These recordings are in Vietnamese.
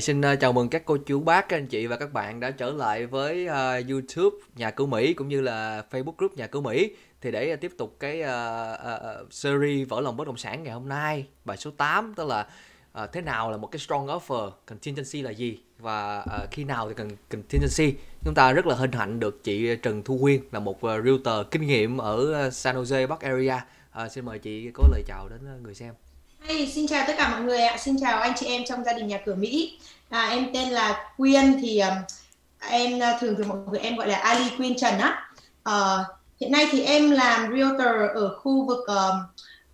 Xin ờ, chào mừng các cô chú bác, các anh chị và các bạn đã trở lại với uh, YouTube Nhà cứu Mỹ cũng như là Facebook group Nhà cứu Mỹ. Thì để uh, tiếp tục cái uh, uh, series vỡ lòng bất động sản ngày hôm nay, bài số 8 tức là uh, thế nào là một cái strong offer, contingency là gì và uh, khi nào thì cần contingency. Chúng ta rất là hân hạnh được chị Trần Thu Quyên là một uh, realtor kinh nghiệm ở San Jose Bắc area. Uh, xin mời chị có lời chào đến người xem. Hey, xin chào tất cả mọi người ạ, xin chào anh chị em trong gia đình nhà cửa Mỹ. À, em tên là Quyên thì um, em uh, thường thường mọi người em gọi là Ali Quyên Trần á. Uh, hiện nay thì em làm realtor ở khu vực uh,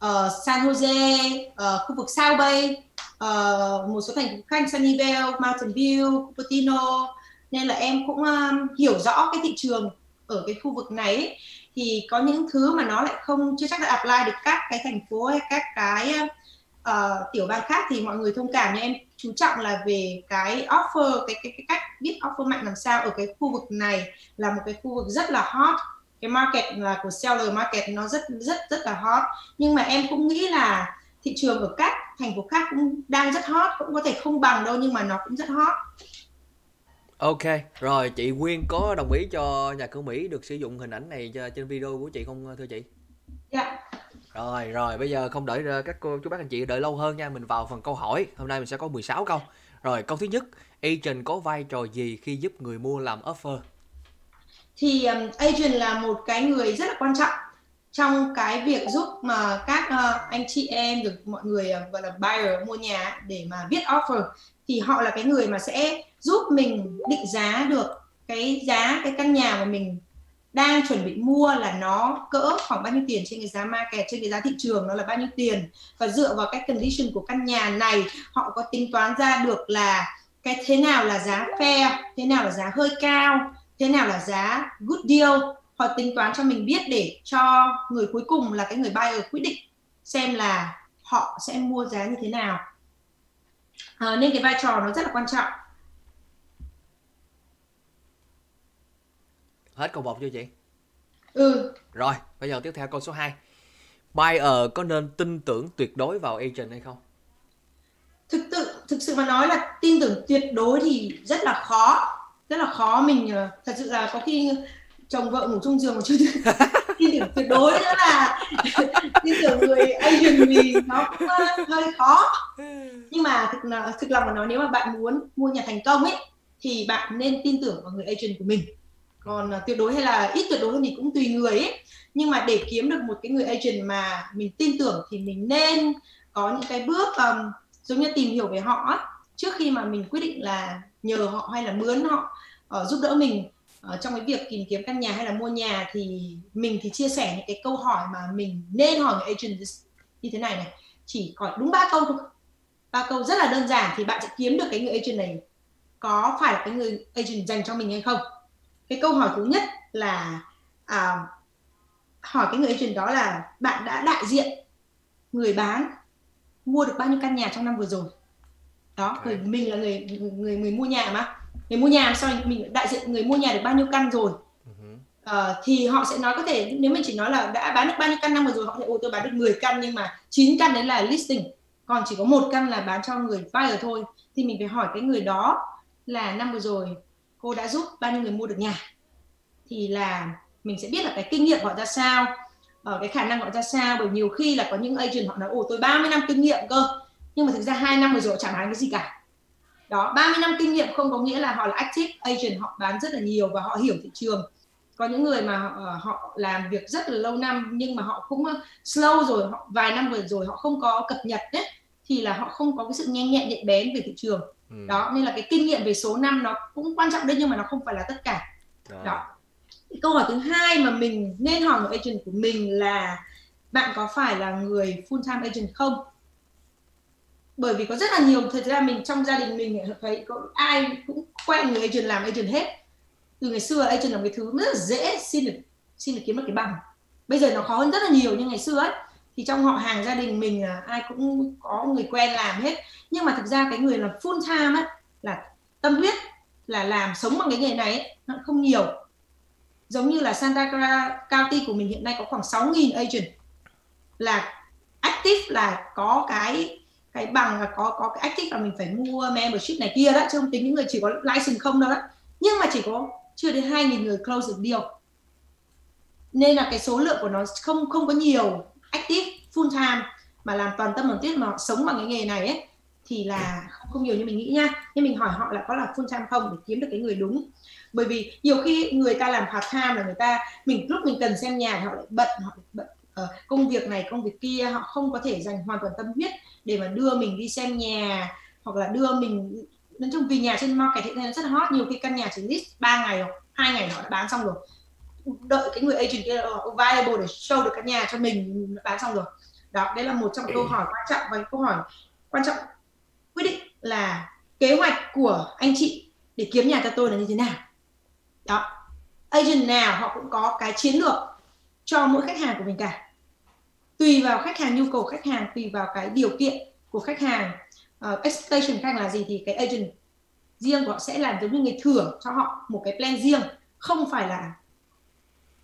uh, San Jose, uh, khu vực South Bay, uh, một số thành phố khác Sunnyvale, Mountain View, Cupertino nên là em cũng um, hiểu rõ cái thị trường ở cái khu vực này ấy. thì có những thứ mà nó lại không chưa chắc đã apply được các cái thành phố hay các cái um, uh, tiểu bang khác thì mọi người thông cảm nhưng em chú trọng là về cái offer cái cái, cái cách biết offer mạnh làm sao ở cái khu vực này là một cái khu vực rất là hot cái market là của seller market nó rất rất rất là hot nhưng mà em cũng nghĩ là thị trường ở các thành phố khác cũng đang rất hot cũng có thể không bằng đâu nhưng mà nó cũng rất hot Ok, rồi chị Nguyên có đồng ý cho nhà cửa Mỹ được sử dụng hình ảnh này trên video của chị không thưa chị? Dạ. Rồi, rồi, bây giờ không đợi ờ, các cô chú bác anh chị đợi lâu hơn nha, mình vào phần câu hỏi. Hôm nay mình sẽ có 16 câu. Rồi, câu thứ nhất, agent có vai trò gì khi giúp người mua làm offer? Thì um, agent là một cái người rất là quan trọng trong cái việc giúp mà các uh, anh chị em được mọi người uh, gọi là buyer mua nhà để mà viết offer thì họ là cái người mà sẽ giúp mình định giá được cái giá cái căn nhà mà mình đang chuẩn bị mua là nó cỡ khoảng bao nhiêu tiền trên cái giá market trên cái giá thị trường nó là bao nhiêu tiền. Và dựa vào cái condition của căn nhà này họ có tính toán ra được là cái thế nào là giá fair thế nào là giá hơi cao thế nào là giá good deal. Họ tính toán cho mình biết để cho người cuối cùng là cái người buyer quyết định xem là họ sẽ mua giá như thế nào. À, nên cái vai trò nó rất là quan trọng. Hết câu một chưa chị? Ừ. Rồi bây giờ tiếp theo câu số 2 buyer có nên tin tưởng tuyệt đối vào agent hay không? Thực tự thực sự mà nói là tin tưởng tuyệt đối thì rất là khó. Rất là khó mình ờ, thật sự là có khi chồng vợ ngủ chung giường một chút tin tưởng. Tuyệt đối nữa là tin tưởng người agent vì nó cũng hơi khó. Nhưng mà thực là thực lòng mà nói nếu mà bạn muốn mua nhà thành công ấy thì bạn nên tin tưởng vào người agent của mình còn à, tuyệt đối hay là ít tuyệt đối hơn thì cũng tùy người ấy. Nhưng mà để kiếm được một cái người agent mà mình tin tưởng thì mình nên có những cái bước um, giống như tìm hiểu về họ ấy, trước khi mà mình quyết định là nhờ họ hay là mướn họ uh, giúp đỡ mình uh, trong cái việc tìm kiếm căn nhà hay là mua nhà thì mình thì chia sẻ những cái câu hỏi mà mình nên hỏi người agent như thế này này. Chỉ hỏi đúng ba câu thôi. Ba câu rất là đơn giản thì bạn sẽ kiếm được cái người agent này có phải là cái người agent dành cho mình hay không cái câu hỏi thứ nhất là à, hỏi cái người agent đó là bạn đã đại diện người bán mua được bao nhiêu căn nhà trong năm vừa rồi? Đó người mình là người người người mua nhà mà. Người mua nhà sau mình đại diện người mua nhà được bao nhiêu căn rồi? Uh, thì họ sẽ nói có thể nếu mình chỉ nói là đã bán được bao nhiêu căn năm vừa rồi họ sẽ ô tôi bán được 10 căn nhưng mà 9 căn đấy là listing còn chỉ có một căn là bán cho người buyer thôi. Thì mình phải hỏi cái người đó là năm vừa rồi cô đã giúp bao nhiêu người mua được nhà? Thì là mình sẽ biết là cái kinh nghiệm họ ra sao ở cái khả năng họ ra sao bởi nhiều khi là có những agent họ nói ồ tôi 30 năm kinh nghiệm cơ. Nhưng mà thực ra hai năm vừa rồi chẳng bán cái gì cả. Đó 30 năm kinh nghiệm không có nghĩa là họ là active agent họ bán rất là nhiều và họ hiểu thị trường. Có những người mà họ, họ làm việc rất là lâu năm nhưng mà họ cũng ờ, slow rồi họ vài năm vừa rồi họ không có cập nhật đấy thì là họ không có cái sự nhanh nhẹn nhạy bén về thị trường. Ừ. đó nên là cái kinh nghiệm về số năm nó cũng quan trọng đấy nhưng mà nó không phải là tất cả. Đó, đó. câu hỏi thứ hai mà mình nên hỏi người agent của mình là bạn có phải là người full time agent không? Bởi vì có rất là nhiều thời gian mình trong gia đình mình thấy có ai cũng quen người agent làm agent hết. Từ ngày xưa agent là một cái thứ rất là dễ xin được xin được kiếm được cái bằng. Bây giờ nó khó hơn rất là nhiều nhưng ngày xưa ấy thì trong họ hàng gia đình mình là ai cũng có người quen làm hết. Nhưng mà thực ra cái người là full time ấy là tâm huyết là làm sống bằng cái nghề này ấy, nó không nhiều. Giống như là Santa Clara County của mình hiện nay có khoảng 6.000 agent. Là active là có cái cái bằng là có có cái active là mình phải mua membership này kia đó chứ không tính những người chỉ có license không đâu đó. Nhưng mà chỉ có chưa đến 2.000 người close được deal. Nên là cái số lượng của nó không không có nhiều active full time mà làm toàn tâm toàn tiết mà họ sống bằng cái nghề này ấy thì là không, nhiều như mình nghĩ nha. Nhưng mình hỏi họ là có là full time không để kiếm được cái người đúng. Bởi vì nhiều khi người ta làm part time là người ta mình lúc mình cần xem nhà họ lại bận họ lại bận uh, công việc này công việc kia họ không có thể dành hoàn toàn tâm huyết để mà đưa mình đi xem nhà hoặc là đưa mình nói chung vì nhà trên market hiện nay rất hot nhiều khi căn nhà chỉ list 3 ngày hoặc hai ngày họ đã bán xong rồi đợi cái người agent kia available để show được căn nhà cho mình bán xong rồi. Đó đây là một trong câu hỏi quan trọng và câu hỏi quan trọng. Quyết định là kế hoạch của anh chị để kiếm nhà cho tôi là như thế nào? Đó agent nào họ cũng có cái chiến lược cho mỗi khách hàng của mình cả. Tùy vào khách hàng nhu cầu khách hàng tùy vào cái điều kiện của khách hàng uh, expectation khách hàng là gì thì cái agent riêng của họ sẽ làm giống như người thưởng cho họ một cái plan riêng không phải là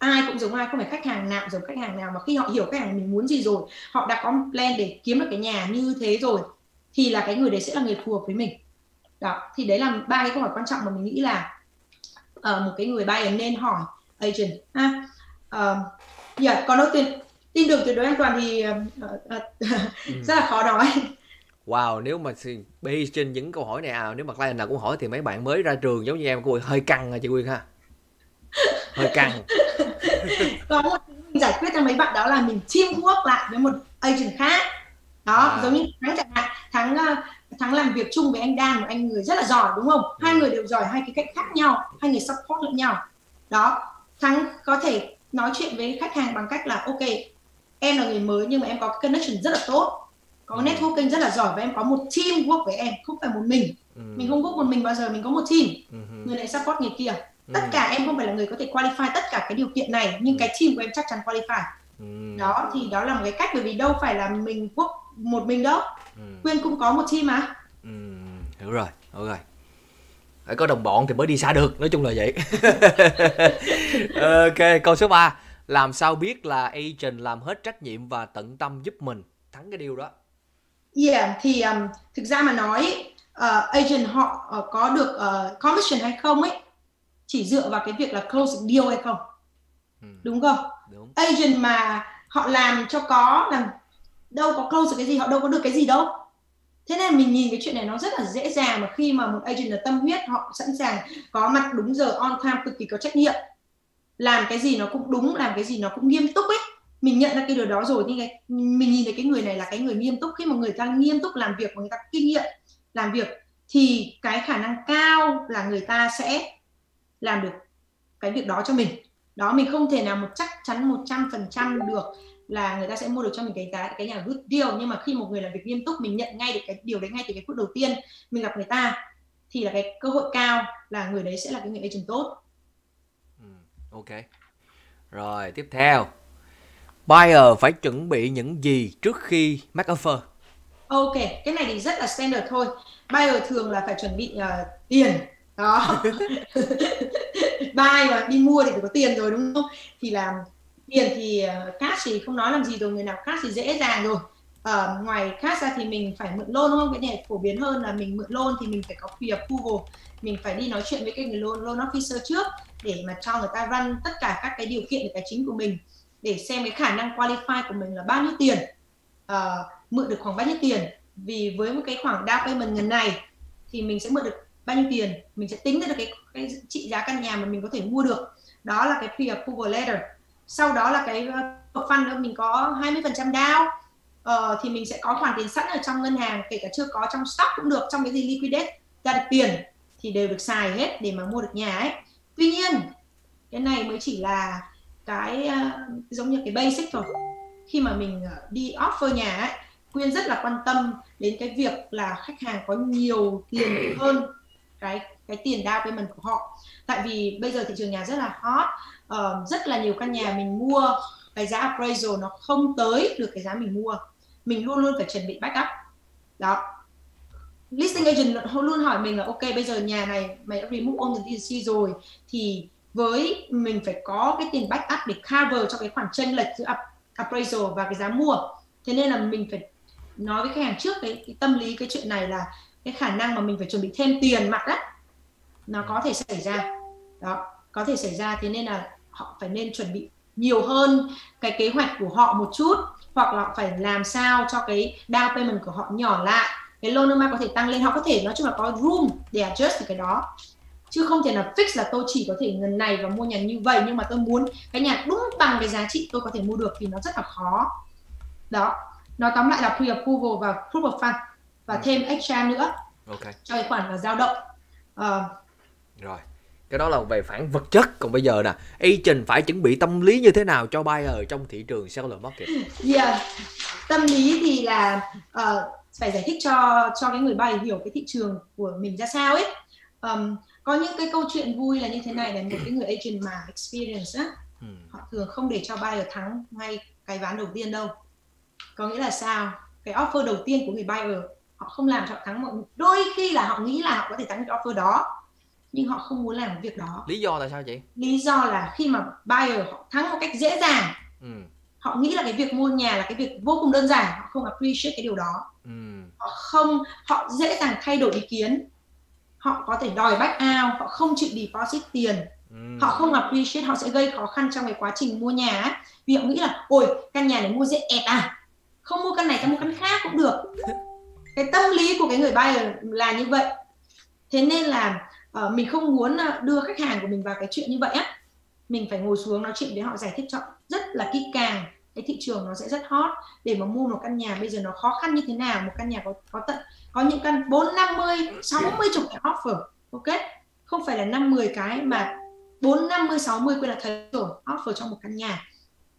ai cũng giống ai không phải khách hàng nào giống khách hàng nào mà khi họ hiểu khách hàng mình muốn gì rồi họ đã có một plan để kiếm được cái nhà như thế rồi thì là cái người đấy sẽ là người phù hợp với mình. Đó thì đấy là ba cái câu hỏi quan trọng mà mình nghĩ là uh, một cái người buyer nên hỏi agent. Ha uh, yeah, còn đầu tiên tin được tuyệt đối an toàn thì uh, uh, rất là khó nói. Wow, nếu mà based trên những câu hỏi này à, nếu mà client nào cũng hỏi thì mấy bạn mới ra trường giống như em cũng hơi căng à chị Quyên ha. Hơi căng. có một mình giải quyết cho mấy bạn đó là mình teamwork lại với một agent khác. Đó, à. giống như thắng chẳng hạn, thắng thắng làm việc chung với anh Dan một anh người rất là giỏi đúng không? Hai ừ. người đều giỏi hai cái cách khác nhau, hai người support lẫn nhau. Đó, thắng có thể nói chuyện với khách hàng bằng cách là ok em là người mới nhưng mà em có connection rất là tốt có ừ. networking rất là giỏi và em có một team work với em không phải một mình ừ. mình không work một mình bao giờ mình có một team ừ. người này support người kia ừ. tất cả em không phải là người có thể qualify tất cả cái điều kiện này nhưng ừ. cái team của em chắc chắn qualify ừ. đó thì đó là một cái cách bởi vì đâu phải là mình work một mình đâu ừ. quyên cũng có một team mà ừ. hiểu rồi hiểu rồi phải có đồng bọn thì mới đi xa được nói chung là vậy ok câu số 3 làm sao biết là agent làm hết trách nhiệm và tận tâm giúp mình thắng cái điều đó yeah thì um, thực ra mà nói uh, agent họ uh, có được uh, commission hay không ấy chỉ dựa vào cái việc là close deal hay không? Ừ. đúng không? Đúng. agent mà họ làm cho có làm đâu có close được cái gì họ đâu có được cái gì đâu. Thế nên mình nhìn cái chuyện này nó rất là dễ dàng mà khi mà một agent là tâm huyết họ sẵn sàng có mặt đúng giờ on time cực kỳ có trách nhiệm. Làm cái gì nó cũng đúng làm cái gì nó cũng nghiêm túc ấy. Mình nhận ra cái điều đó rồi nhưng cái mình nhìn thấy cái người này là cái người nghiêm túc. Khi mà người ta nghiêm túc làm việc và người ta kinh nghiệm làm việc thì cái khả năng cao là người ta sẽ làm được cái việc đó cho mình. Đó mình không thể nào một chắc chắn một trăm phần trăm được là người ta sẽ mua được cho mình cái cái cái nhà good deal. Nhưng mà khi một người làm việc nghiêm túc mình nhận ngay được cái điều đấy ngay từ cái phút đầu tiên mình gặp người ta thì là cái cơ hội cao là người đấy sẽ là cái người agent tốt. Ừ, ok. Rồi tiếp theo. Buyer phải chuẩn bị những gì trước khi make offer? Ok cái này thì rất là standard thôi. Buyer thường là phải chuẩn bị uh, tiền đó. Bay mà đi mua thì phải có tiền rồi đúng không? Thì làm tiền thì uh, cash thì không nói làm gì rồi người nào cash thì dễ dàng rồi. Uh, ngoài cash ra thì mình phải mượn loan đúng không? Cái này phổ biến hơn là mình mượn loan thì mình phải có việc google. Mình phải đi nói chuyện với cái người loan loan officer trước để mà cho người ta run tất cả các cái điều kiện về tài chính của mình để xem cái khả năng qualify của mình là bao nhiêu tiền. Uh, mượn được khoảng bao nhiêu tiền. Vì với một cái khoảng down payment lần này thì mình sẽ mượn được bao nhiêu tiền? Mình sẽ tính ra được cái, cái trị giá căn nhà mà mình có thể mua được. Đó là cái pre-approval letter. Sau đó là cái ờ, uh, fund nữa. Mình có 20% down. Uh, thì mình sẽ có khoản tiền sẵn ở trong ngân hàng kể cả chưa có trong stock cũng được trong cái gì liquidate ra được tiền thì đều được xài hết để mà mua được nhà ấy. Tuy nhiên cái này mới chỉ là cái uh, giống như cái basic thôi. Khi mà mình uh, đi offer nhà ấy quyên rất là quan tâm đến cái việc là khách hàng có nhiều tiền hơn cái cái tiền down payment của họ. Tại vì bây giờ thị trường nhà rất là hot uh, rất là nhiều căn nhà mình mua cái giá appraisal nó không tới được cái giá mình mua. Mình luôn luôn phải chuẩn bị backup. Đó. Listing agent luôn hỏi mình là ok bây giờ nhà này mày đã remove on the rồi thì với mình phải có cái tiền backup để cover cho cái khoản chênh lệch giữa appraisal và cái giá mua. Thế nên là mình phải nói với khách hàng trước cái, cái tâm lý cái chuyện này là cái khả năng mà mình phải chuẩn bị thêm tiền mặt á nó có thể xảy ra. Đó có thể xảy ra thế nên là họ phải nên chuẩn bị nhiều hơn cái kế hoạch của họ một chút hoặc là phải làm sao cho cái down payment của họ nhỏ lại. Cái loan amount có thể tăng lên họ có thể nói chung là có room để adjust cái đó. Chứ không thể là fix là tôi chỉ có thể ngần này và mua nhà như vậy nhưng mà tôi muốn cái nhà đúng bằng cái giá trị tôi có thể mua được thì nó rất là khó. Đó nói tóm lại là pre-approval và proof of fund và thêm extra nữa. Okay. cho cái khoản là dao động. Uh, rồi. Cái đó là về phản vật chất. Còn bây giờ nè agent phải chuẩn bị tâm lý như thế nào cho buyer trong thị trường seller market? Yeah. tâm lý thì là uh, phải giải thích cho cho cái người buyer hiểu cái thị trường của mình ra sao ấy. Um, có những cái câu chuyện vui là như thế này là một cái người agent mà experience á ừ. họ thường không để cho buyer thắng ngay cái ván đầu tiên đâu. Có nghĩa là sao? Cái offer đầu tiên của người buyer họ không làm cho họ thắng mọi đôi khi là họ nghĩ là họ có thể thắng cái offer đó nhưng họ không muốn làm việc đó. Lý do là sao chị lý do là khi mà buyer họ thắng một cách dễ dàng ừ. họ nghĩ là cái việc mua nhà là cái việc vô cùng đơn giản họ không appreciate cái điều đó. Ừ. họ không họ dễ dàng thay đổi ý kiến. Họ có thể đòi back out họ không chịu deposit tiền. Ừ. họ không appreciate họ sẽ gây khó khăn trong cái quá trình mua nhà vì họ nghĩ là ôi căn nhà này mua dễ ẹt à. Không mua căn này ta mua căn khác cũng được cái tâm lý của cái người buyer là như vậy. Thế nên là uh, mình không muốn ờ, đưa khách hàng của mình vào cái chuyện như vậy á. Mình phải ngồi xuống nói chuyện với họ giải thích cho rất là kỹ càng. Cái thị trường nó sẽ rất hot. Để mà mua một căn nhà bây giờ nó khó khăn như thế nào một căn nhà có có tận có những căn bốn năm mươi sáu mươi chục cái offer ok? Không phải là năm mười cái mà bốn năm mươi sáu mươi quên là thấy rồi offer cho một căn nhà.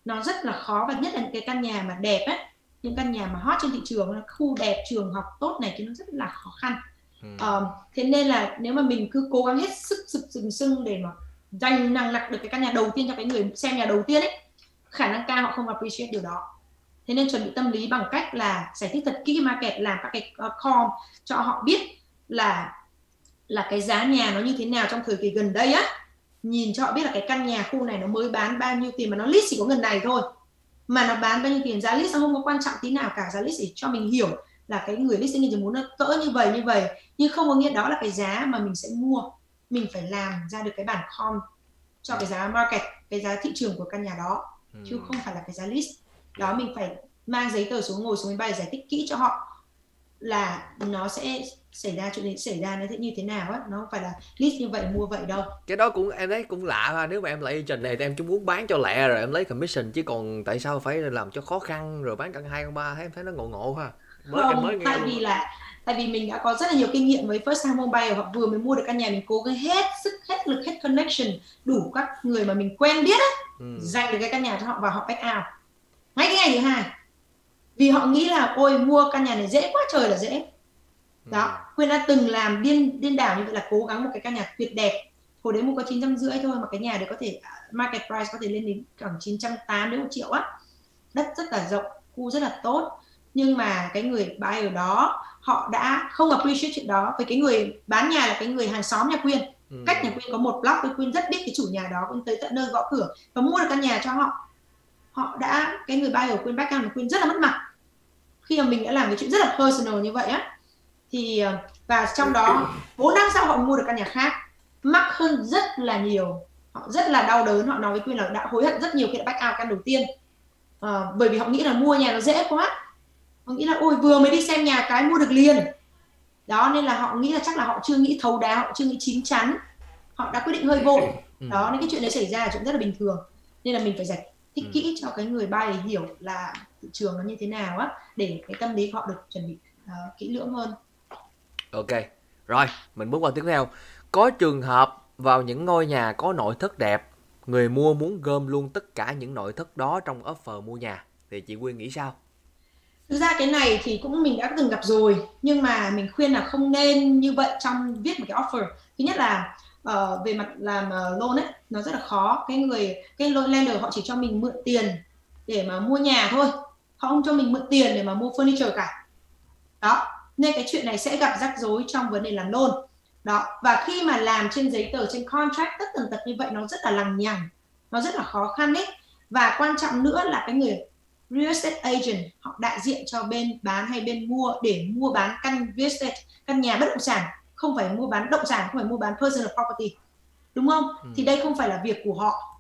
Nó rất là khó và nhất là những cái căn nhà mà đẹp á những căn nhà mà hot trên thị trường khu đẹp trường học tốt này thì nó rất là khó khăn. Ừ. uh, thế nên là nếu mà mình cứ cố gắng hết sức sực sừng sưng để mà giành năng nặc được cái căn nhà đầu tiên cho cái người xem nhà đầu tiên ấy khả năng cao họ không appreciate điều đó. Thế nên chuẩn bị tâm lý bằng cách là giải thích thật kỹ market làm các cái uh, com cho họ biết là là cái giá nhà nó như thế nào trong thời kỳ gần đây á. Nhìn cho họ biết là cái căn nhà khu này nó mới bán bao nhiêu tiền mà nó list chỉ có gần này thôi mà nó bán bao nhiêu tiền? Giá list nó không có quan trọng tí nào cả. Giá list để cho mình hiểu là cái người listing chỉ muốn nó cỡ như vậy như vậy. Nhưng không có nghĩa đó là cái giá mà mình sẽ mua. Mình phải làm ra được cái bản com cho cái giá market cái giá thị trường của căn nhà đó ừ. chứ không phải là cái giá list. Đó mình phải mang giấy tờ xuống ngồi xuống máy bay giải thích kỹ cho họ là nó sẽ xảy ra chuyện xảy ra nó sẽ như thế nào á nó không phải là list như vậy mua vậy đâu. Cái đó cũng em thấy cũng lạ ha nếu mà em lại trình này thì em chỉ muốn bán cho lẹ rồi em lấy commission chứ còn tại sao phải làm cho khó khăn rồi bán căn hai con ba thấy em thấy nó ngộ ngộ ha. Mới không mới tại vì là tại vì mình đã có rất là nhiều kinh nghiệm với first time home buyer hoặc vừa mới mua được căn nhà mình cố gắng hết sức hết lực hết connection đủ các người mà mình quen biết á ừ. dành được cái căn nhà cho họ và họ back out. Ngay cái ngày thứ hai vì họ nghĩ là ôi mua căn nhà này dễ quá trời là dễ. Đó ừ. quyên đã từng làm điên điên đảo như vậy là cố gắng một cái căn nhà tuyệt đẹp hồi đấy mua có chín trăm rưỡi thôi mà cái nhà đấy có thể à, market price có thể lên đến khoảng chín trăm tám đến một triệu á. Đất rất là rộng khu rất là tốt nhưng mà cái người buyer đó họ đã không appreciate chuyện đó. Với cái người bán nhà là cái người hàng xóm nhà quyên. Ừ. cách nhà quyên có một block với quyên rất biết cái chủ nhà đó quyên tới tận nơi gõ cửa và mua được căn nhà cho họ họ đã cái người buyer quyên background quyên rất là mất mặt. Khi mà mình đã làm cái chuyện rất là personal như vậy á thì ờ, và trong đó 4 năm sau họ mua được căn nhà khác mắc hơn rất là nhiều. Họ rất là đau đớn họ nói với quyên là đã hối hận rất nhiều khi đã back out căn đầu tiên. À, bởi vì họ nghĩ là mua nhà nó dễ quá. Họ nghĩ là ôi vừa mới đi xem nhà cái mua được liền. Đó nên là họ nghĩ là chắc là họ chưa nghĩ thấu đáo họ chưa nghĩ chín chắn. Họ đã quyết định hơi vội. Ừ. đó nên cái chuyện đấy xảy ra là chuyện rất là bình thường. Nên là mình phải giải thích ừ. kỹ cho cái người bay hiểu là thị trường nó như thế nào á để cái tâm lý của họ được chuẩn bị uh, kỹ lưỡng hơn. Ok rồi mình bước qua tiếp theo. Có trường hợp vào những ngôi nhà có nội thất đẹp người mua muốn gom luôn tất cả những nội thất đó trong offer mua nhà thì chị Quyên nghĩ sao? Thực ra cái này thì cũng mình đã từng gặp rồi nhưng mà mình khuyên là không nên như vậy trong viết một cái offer. Thứ nhất là uh, về mặt làm uh, loan ấy nó rất là khó. Cái người cái loan lender họ chỉ cho mình mượn tiền để mà mua nhà thôi. Họ không cho mình mượn tiền để mà mua furniture cả. Đó. Nên cái chuyện này sẽ gặp rắc rối trong vấn đề làm loan. Đó. Và khi mà làm trên giấy tờ trên contract tất tần tật như vậy nó rất là lằng nhằng nó rất là khó khăn ấy. Và quan trọng nữa là cái người real estate agent họ đại diện cho bên bán hay bên mua để mua bán căn real estate căn nhà bất động sản không phải mua bán động sản không phải mua bán personal property. Đúng không? Ừ. thì đây không phải là việc của họ.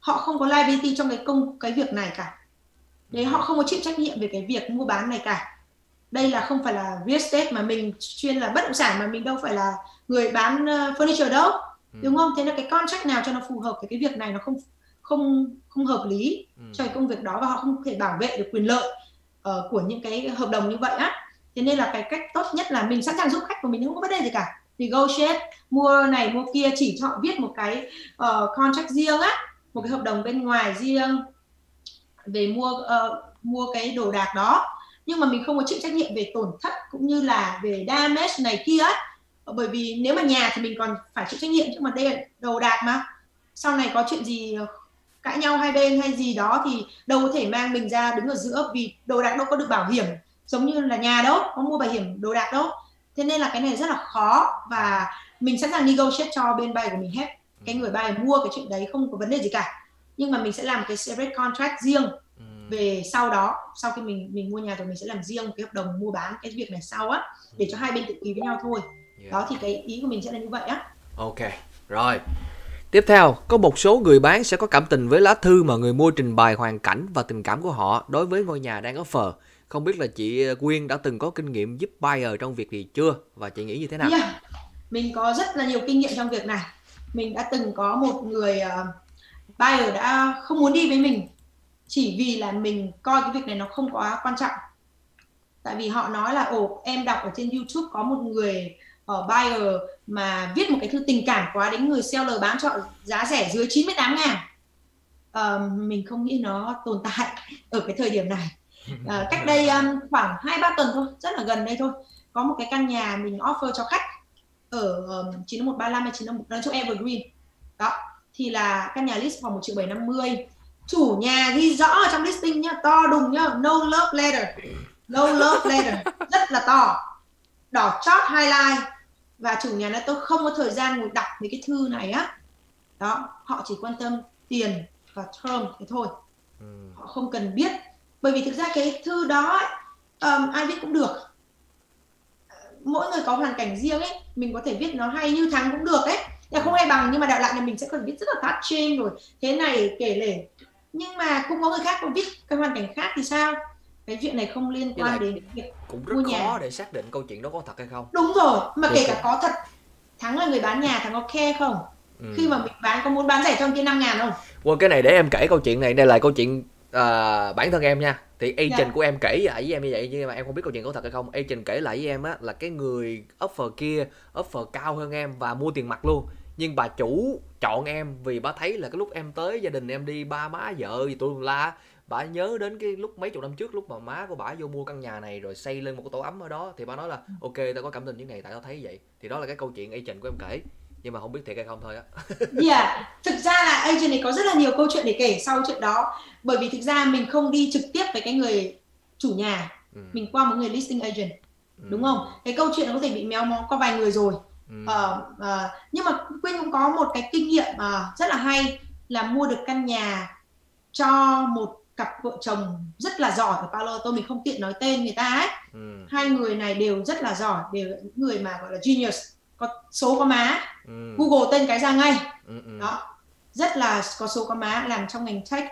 Họ không có liability trong cái công cái việc này cả. Đấy họ không có chịu trách nhiệm về cái việc mua bán này cả. Đây là không phải là real estate mà mình chuyên là bất động sản mà mình đâu phải là người bán uh, furniture đâu. Ừ. đúng không? Thế là cái contract nào cho nó phù hợp với cái việc này nó không không không hợp lý ừ. cho cái công việc đó và họ không thể bảo vệ được quyền lợi uh, của những cái hợp đồng như vậy á thế nên là cái cách tốt nhất là mình sẵn sàng giúp khách của mình không có vấn đề gì cả. Negotiate mua này mua kia chỉ cho họ viết một cái uh, contract riêng á một cái hợp đồng bên ngoài riêng về mua uh, mua cái đồ đạc đó. Nhưng mà mình không có chịu trách nhiệm về tổn thất cũng như là về damage này kia bởi vì nếu mà nhà thì mình còn phải chịu trách nhiệm chứ mà đây là đồ đạc mà. Sau này có chuyện gì ờ, cãi nhau hai bên hay gì đó thì đâu có thể mang mình ra đứng ở giữa vì đồ đạc đâu có được bảo hiểm giống như là nhà đâu có mua bảo hiểm đồ đạc đâu thế nên là cái này rất là khó và mình sẵn sàng negotiate cho bên bay của mình hết cái người bay mua cái chuyện đấy không có vấn đề gì cả nhưng mà mình sẽ làm cái separate contract riêng ừ. về sau đó sau khi mình mình mua nhà rồi mình sẽ làm riêng cái hợp đồng mua bán cái việc này sau á để cho hai bên tự ký với nhau thôi yeah. đó thì cái ý của mình sẽ là như vậy á ok rồi Tiếp theo, có một số người bán sẽ có cảm tình với lá thư mà người mua trình bày hoàn cảnh và tình cảm của họ đối với ngôi nhà đang offer. Không biết là chị ờ, Quyên đã từng có kinh nghiệm giúp buyer trong việc gì chưa và chị nghĩ như thế nào? Yeah. Mình có rất là nhiều kinh nghiệm trong việc này. Mình đã từng có một người uh, buyer đã không muốn đi với mình chỉ vì là mình coi cái việc này nó không quá quan trọng. Tại vì họ nói là ồ em đọc ở trên YouTube có một người ở buyer mà viết một cái thư tình cảm quá đến người seller bán cho giá rẻ dưới 98 ngàn uh, mình không nghĩ nó tồn tại ở cái thời điểm này uh, cách đây um, khoảng hai ba tuần thôi rất là gần đây thôi. Có một cái căn nhà mình offer cho khách ở um, 91135 hay 911 chỗ Evergreen. Đó thì là căn nhà list khoảng một triệu bảy năm mươi. Chủ nhà ghi rõ ở trong listing nhá to đùng nhá no love letter. No love letter rất là to. Đỏ chót highlight. Và chủ nhà nói tôi không có thời gian ngồi đọc mấy cái thư này á. Đó họ chỉ quan tâm tiền và term thế thôi. Ừ. họ không cần biết bởi vì thực ra cái thư đó um, ai viết cũng được. Mỗi người có hoàn cảnh riêng ấy mình có thể viết nó hay như thắng cũng được ấy. Là không hay bằng nhưng mà đại lại là mình sẽ cần viết rất là touching rồi. Thế này kể lể. Nhưng mà cũng có người khác có viết cái hoàn cảnh khác thì sao? Cái chuyện này không liên quan đến việc cũng rất khó nhà. để xác định câu chuyện đó có thật hay không. Đúng rồi mà kể cả có thật thắng là người bán nhà thắng có khe không? Ừ. khi mà mình bán có muốn bán rẻ cho ông kia năm ngàn không? Well, cái này để em kể câu chuyện này đây là câu chuyện uh, bản thân em nha. Thì agent yeah. của em kể lại với em như vậy nhưng mà em không biết câu chuyện có thật hay không. Agent kể lại với em á là cái người offer kia offer cao hơn em và mua tiền mặt luôn. Nhưng bà chủ chọn em vì bà thấy là cái lúc em tới gia đình em đi ba má vợ gì tôi la bà nhớ đến cái lúc mấy chục năm trước lúc mà má của bà vô mua căn nhà này rồi xây lên một cái tổ ấm ở đó thì bà nói là ừ. ok tao có cảm tình với này tại tao thấy vậy. Thì đó là cái câu chuyện agent của em kể nhưng mà không biết thiệt hay không thôi á. Yeah. Thực ra là agent này có rất là nhiều câu chuyện để kể sau chuyện đó. Bởi vì thực ra mình không đi trực tiếp với cái người chủ nhà. Ừ. mình qua một người listing agent. Ừ. đúng không? Cái câu chuyện nó có thể bị méo mó qua vài người rồi. Ừ. uh, uh, nhưng mà quyên cũng có một cái kinh nghiệm uh, rất là hay là mua được căn nhà cho một cặp vợ chồng rất là giỏi ở Palo tôi mình không tiện nói tên người ta ấy. Ừ. hai người này đều rất là giỏi đều là những người mà gọi là genius có số có má. Ừ. Google tên cái ra ngay. Ừ, ừ. đó. Rất là có số có má làm trong ngành tech.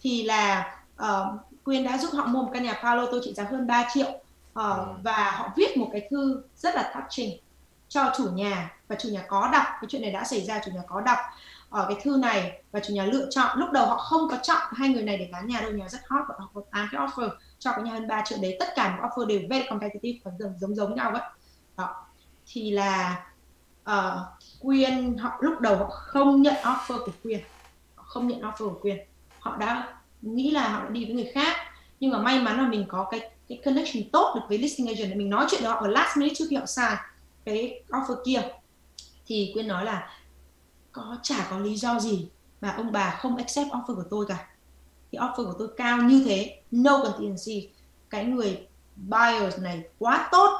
Thì là uh, Quyên đã giúp họ mua một căn nhà Palo tôi trị giá hơn 3 triệu. Uh, ừ. và họ viết một cái thư rất là touching cho chủ nhà và chủ nhà có đọc. Cái chuyện này đã xảy ra chủ nhà có đọc. Ở cái thư này và chủ nhà lựa chọn. Lúc đầu họ không có chọn hai người này để bán nhà đâu nhà rất hot và họ có tám cái offer cho cái nhà hơn 3 triệu đấy. Tất cả những offer đều very competitive và giống giống giống nhau vậy đó. Thì là uh, Quyên họ lúc đầu họ không nhận offer của Quyên. Họ không nhận offer của Quyên. Họ đã nghĩ là họ đã đi với người khác nhưng mà may mắn là mình có cái cái connection tốt được với listing agent để mình nói chuyện với họ ở last minute trước khi họ sai cái offer kia. Thì Quyên nói là có chả có lý do gì mà ông bà không accept offer của tôi cả. Thì offer của tôi cao như thế no contingency cái người buyers này quá tốt.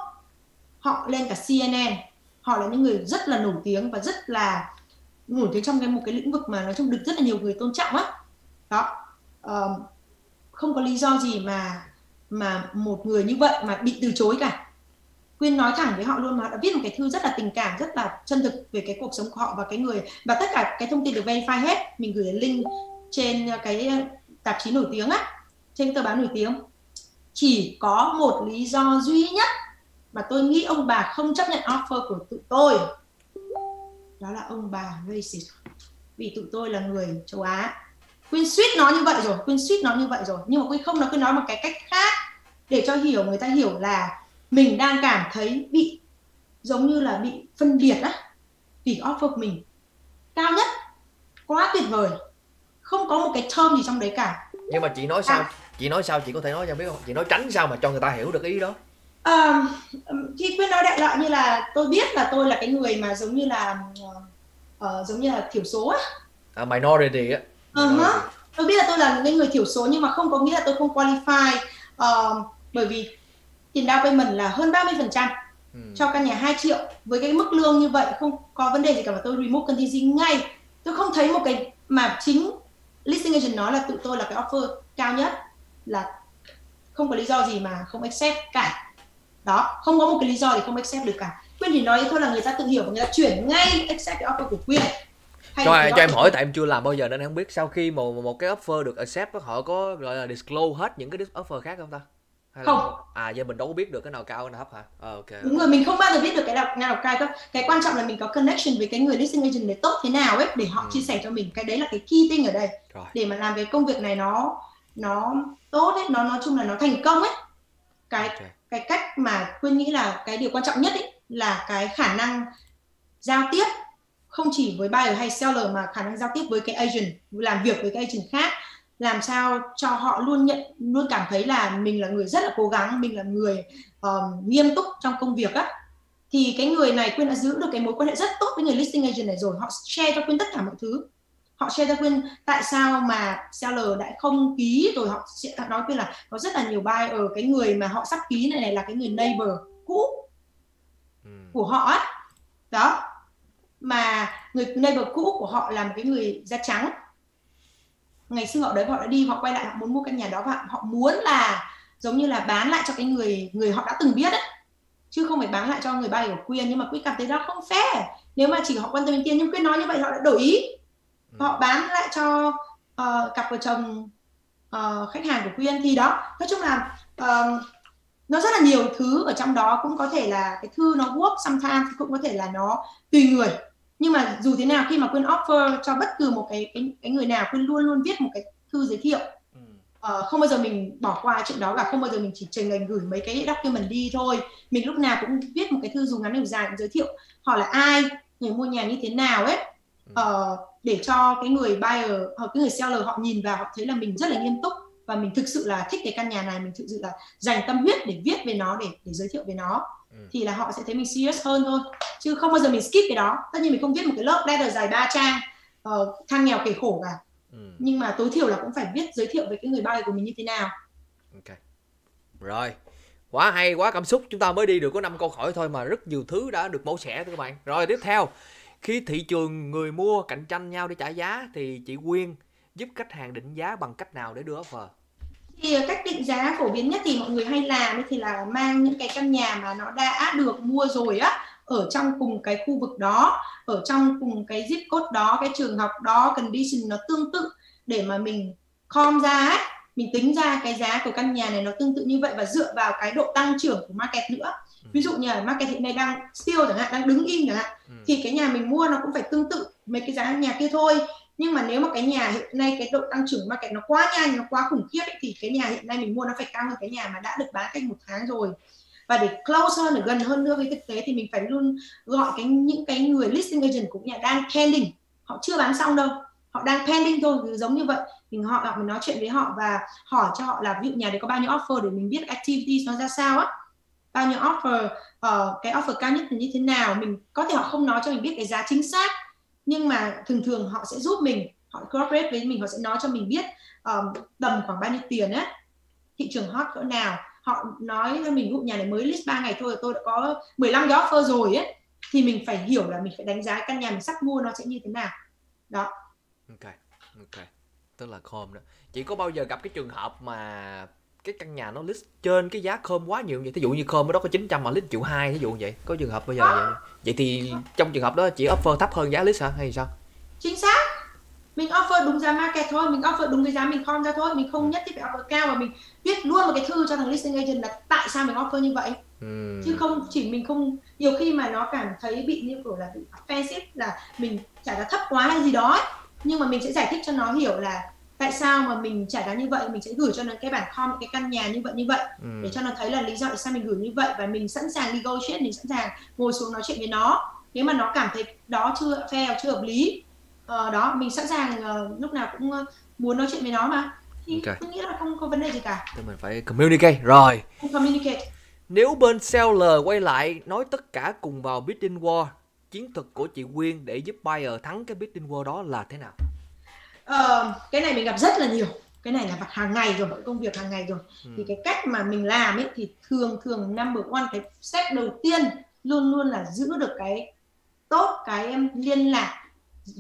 Họ lên cả CNN họ là những người rất là nổi tiếng và rất là nổi tiếng trong cái một cái lĩnh vực mà nói chung được rất là nhiều người tôn trọng á. Đó. Um, không có lý do gì mà mà một người như vậy mà bị từ chối cả. Quyên nói thẳng với họ luôn mà họ đã viết một cái thư rất là tình cảm rất là chân thực về cái cuộc sống của họ và cái người và tất cả cái thông tin được verify hết. Mình gửi link trên ờ, cái ờ, tạp chí nổi tiếng á trên tờ báo nổi tiếng. Chỉ có một lý do duy nhất mà tôi nghĩ ông bà không chấp nhận offer của tụi tôi. Đó là ông bà racist. Vì tụi tôi là người châu Á. Quyên suýt nói như vậy rồi Quyên suýt nói như vậy rồi. Nhưng mà Quyên không nó cứ nói một cái cách khác. Để cho hiểu người ta hiểu là mình đang cảm thấy bị giống như là bị phân biệt á. Vì offer của mình cao nhất quá tuyệt vời. Không có một cái term gì trong đấy cả. Nhưng mà chị nói sao? À. chị nói sao? Chị có thể nói cho biết không? Chị nói tránh sao mà cho người ta hiểu được ý đó à, khi quyên nói đại loại như là tôi biết là tôi là cái người mà giống như là uh, giống như là thiểu số á. À, minority á. Uh-huh. tôi biết là tôi là cái người thiểu số nhưng mà không có nghĩa là tôi không qualify uh, bởi vì tiền down payment là hơn 30% ừ. cho căn nhà 2 triệu. Với cái mức lương như vậy không có vấn đề gì cả mà tôi remove contingency ngay. Tôi không thấy một cái mà chính listing agent nói là tụi tôi là cái offer cao nhất là không có lý do gì mà không accept cả đó không có một cái lý do thì không accept được cả. Quyên thì nói thôi là người ta tự hiểu và người ta chuyển ngay accept cái offer của quyên. Cho, em, cho em hỏi tại em chưa làm bao giờ nên em không biết. Sau khi một một cái offer được accept họ có gọi là disclose hết những cái offer khác không ta? Hay không. À giờ mình đâu có biết được cái nào cao cái nào thấp hả? À, ok đúng rồi mình không bao giờ biết được cái nào nào cao đâu cái quan trọng là mình có connection với cái người listing agent để tốt thế nào ấy để họ ừ. chia sẻ cho mình. Cái đấy là cái key thing ở đây. Rồi. để mà làm cái công việc này nó nó tốt ấy nó nói chung là nó thành công ấy. Cái okay cái cách mà quyên nghĩ là cái điều quan trọng nhất ấy là cái khả năng giao tiếp không chỉ với buyer hay seller mà khả năng giao tiếp với cái agent làm việc với cái agent khác làm sao cho họ luôn nhận luôn cảm thấy là mình là người rất là cố gắng mình là người um, nghiêm túc trong công việc á. Thì cái người này quyên đã giữ được cái mối quan hệ rất tốt với người listing agent này rồi họ share cho quyên tất cả mọi thứ họ share cho quyên tại sao mà seller đã không ký rồi họ sẽ nói quyên là có rất là nhiều buy ở cái người mà họ sắp ký này này là cái người neighbor cũ ừ. của họ á đó. Mà người neighbor cũ của họ là một cái người da trắng. Ngày xưa họ đấy họ đã đi họ quay lại họ muốn mua căn nhà đó và họ muốn là giống như là bán lại cho cái người người họ đã từng biết ấy. Chứ không phải bán lại cho người bay của quyên nhưng mà quyên cảm thấy đó không fair. Nếu mà chỉ họ quan tâm đến tiền nhưng quyên nói như vậy họ đã đổi ý ừ. họ bán lại cho uh, cặp vợ chồng uh, khách hàng của quyên thì đó. Nói chung là uh, nó rất là nhiều thứ ở trong đó. Cũng có thể là cái thư nó work sometimes cũng có thể là nó tùy người. Nhưng mà dù thế nào khi mà quyên offer cho bất cứ một cái cái, cái người nào quyên luôn luôn viết một cái thư giới thiệu. Ừ. không bao giờ mình bỏ qua chuyện đó cả không bao giờ mình chỉ trình ảnh gửi mấy cái document đi thôi. Mình lúc nào cũng viết một cái thư dù ngắn dù dài giới thiệu họ là ai người mua nhà như thế nào ấy uh, để cho cái người buyer hoặc cái người seller họ nhìn vào họ thấy là mình rất là nghiêm túc và mình thực sự là thích cái căn nhà này mình thực sự là dành tâm huyết để viết về nó để để giới thiệu về nó ừ. thì là họ sẽ thấy mình serious hơn thôi. Chứ không bao giờ mình skip cái đó. Tất nhiên mình không viết một cái lớp letter dài ba trang uh, than nghèo kể khổ cả. Ừ. nhưng mà tối thiểu là cũng phải viết giới thiệu về cái người buyer của mình như thế nào. Ok. Rồi. Quá hay quá cảm xúc. Chúng ta mới đi được có năm câu hỏi thôi mà rất nhiều thứ đã được mẫu xẻ các bạn. Rồi tiếp theo khi thị trường người mua cạnh tranh nhau để trả giá thì chị Quyên giúp khách hàng định giá bằng cách nào để đưa offer thì ờ, cách định giá phổ biến nhất thì mọi người hay làm thì là mang những cái căn nhà mà nó đã được mua rồi á ở trong cùng cái khu vực đó ở trong cùng cái zip code đó cái trường học đó condition nó tương tự để mà mình com ra ấy, mình tính ra cái giá của căn nhà này nó tương tự như vậy và dựa vào cái độ tăng trưởng của market nữa ví dụ như là market hiện nay đang still chẳng hạn đang đứng im chẳng hạn ừ. thì cái nhà mình mua nó cũng phải tương tự mấy cái giá nhà kia thôi. Nhưng mà nếu mà cái nhà hiện nay cái độ tăng trưởng market nó quá nhanh nó quá khủng khiếp ấy, thì cái nhà hiện nay mình mua nó phải cao hơn cái nhà mà đã được bán cách một tháng rồi. Và để close hơn để gần hơn nữa với thực tế thì mình phải luôn gọi cái những cái người listing agent của nhà đang pending. Họ chưa bán xong đâu họ đang pending thôi giống như vậy. Mình họ mình nói chuyện với họ và hỏi cho họ là ví dụ nhà đấy có bao nhiêu offer để mình biết activities nó ra sao á bao nhiêu offer uh, cái offer cao nhất là như thế nào. Mình có thể họ không nói cho mình biết cái giá chính xác nhưng mà thường thường họ sẽ giúp mình họ cooperate với mình họ sẽ nói cho mình biết um, tầm khoảng bao nhiêu tiền á thị trường hot cỡ nào. Họ nói cho mình vụ nhà này mới list 3 ngày thôi tôi đã có 15 cái offer rồi ấy thì mình phải hiểu là mình phải đánh giá căn nhà mình sắp mua nó sẽ như thế nào. Đó. Ok ok. Tức là khom đó. Chỉ có bao giờ gặp cái trường hợp mà cái căn nhà nó list trên cái giá khom quá nhiều vậy? Thí dụ như khom ở đó có 900 mà list triệu hai thí dụ vậy. Có trường hợp bao giờ vậy? Vậy thì trong trường hợp đó chỉ offer thấp hơn giá list hả? Hay sao? Chính xác. Mình offer đúng giá market thôi mình offer đúng cái giá mình com ra thôi. Mình không nhất thiết phải offer cao và mình viết luôn một cái thư cho thằng listing agent là tại sao mình offer như vậy. Ừ. chứ không chỉ mình không nhiều khi mà nó cảm thấy bị như kiểu là bị offensive là mình trả giá thấp quá hay gì đó ấy. nhưng mà mình sẽ giải thích cho nó hiểu là tại sao mà mình trả giá như vậy? Mình sẽ gửi cho nó cái bản com cái căn nhà như vậy như vậy ừ. để cho nó thấy là lý do tại sao mình gửi như vậy và mình sẵn sàng negotiate mình sẵn sàng ngồi xuống nói chuyện với nó. Nếu mà nó cảm thấy đó chưa fair chưa hợp lý uh, đó mình sẵn sàng uh, lúc nào cũng uh, muốn nói chuyện với nó mà. Thì okay. tôi nghĩ là không có vấn đề gì cả. Thì mình phải communicate. Rồi. Communicate. Nếu bên seller quay lại nói tất cả cùng vào bidding war chiến thuật của chị Quyên để giúp buyer thắng cái bidding war đó là thế nào? Uh, cái này mình gặp rất là nhiều. Cái này là mặt hàng ngày rồi công việc hàng ngày rồi. Ừ. thì cái cách mà mình làm ấy thì thường thường number one cái step đầu tiên luôn luôn là giữ được cái tốt cái liên lạc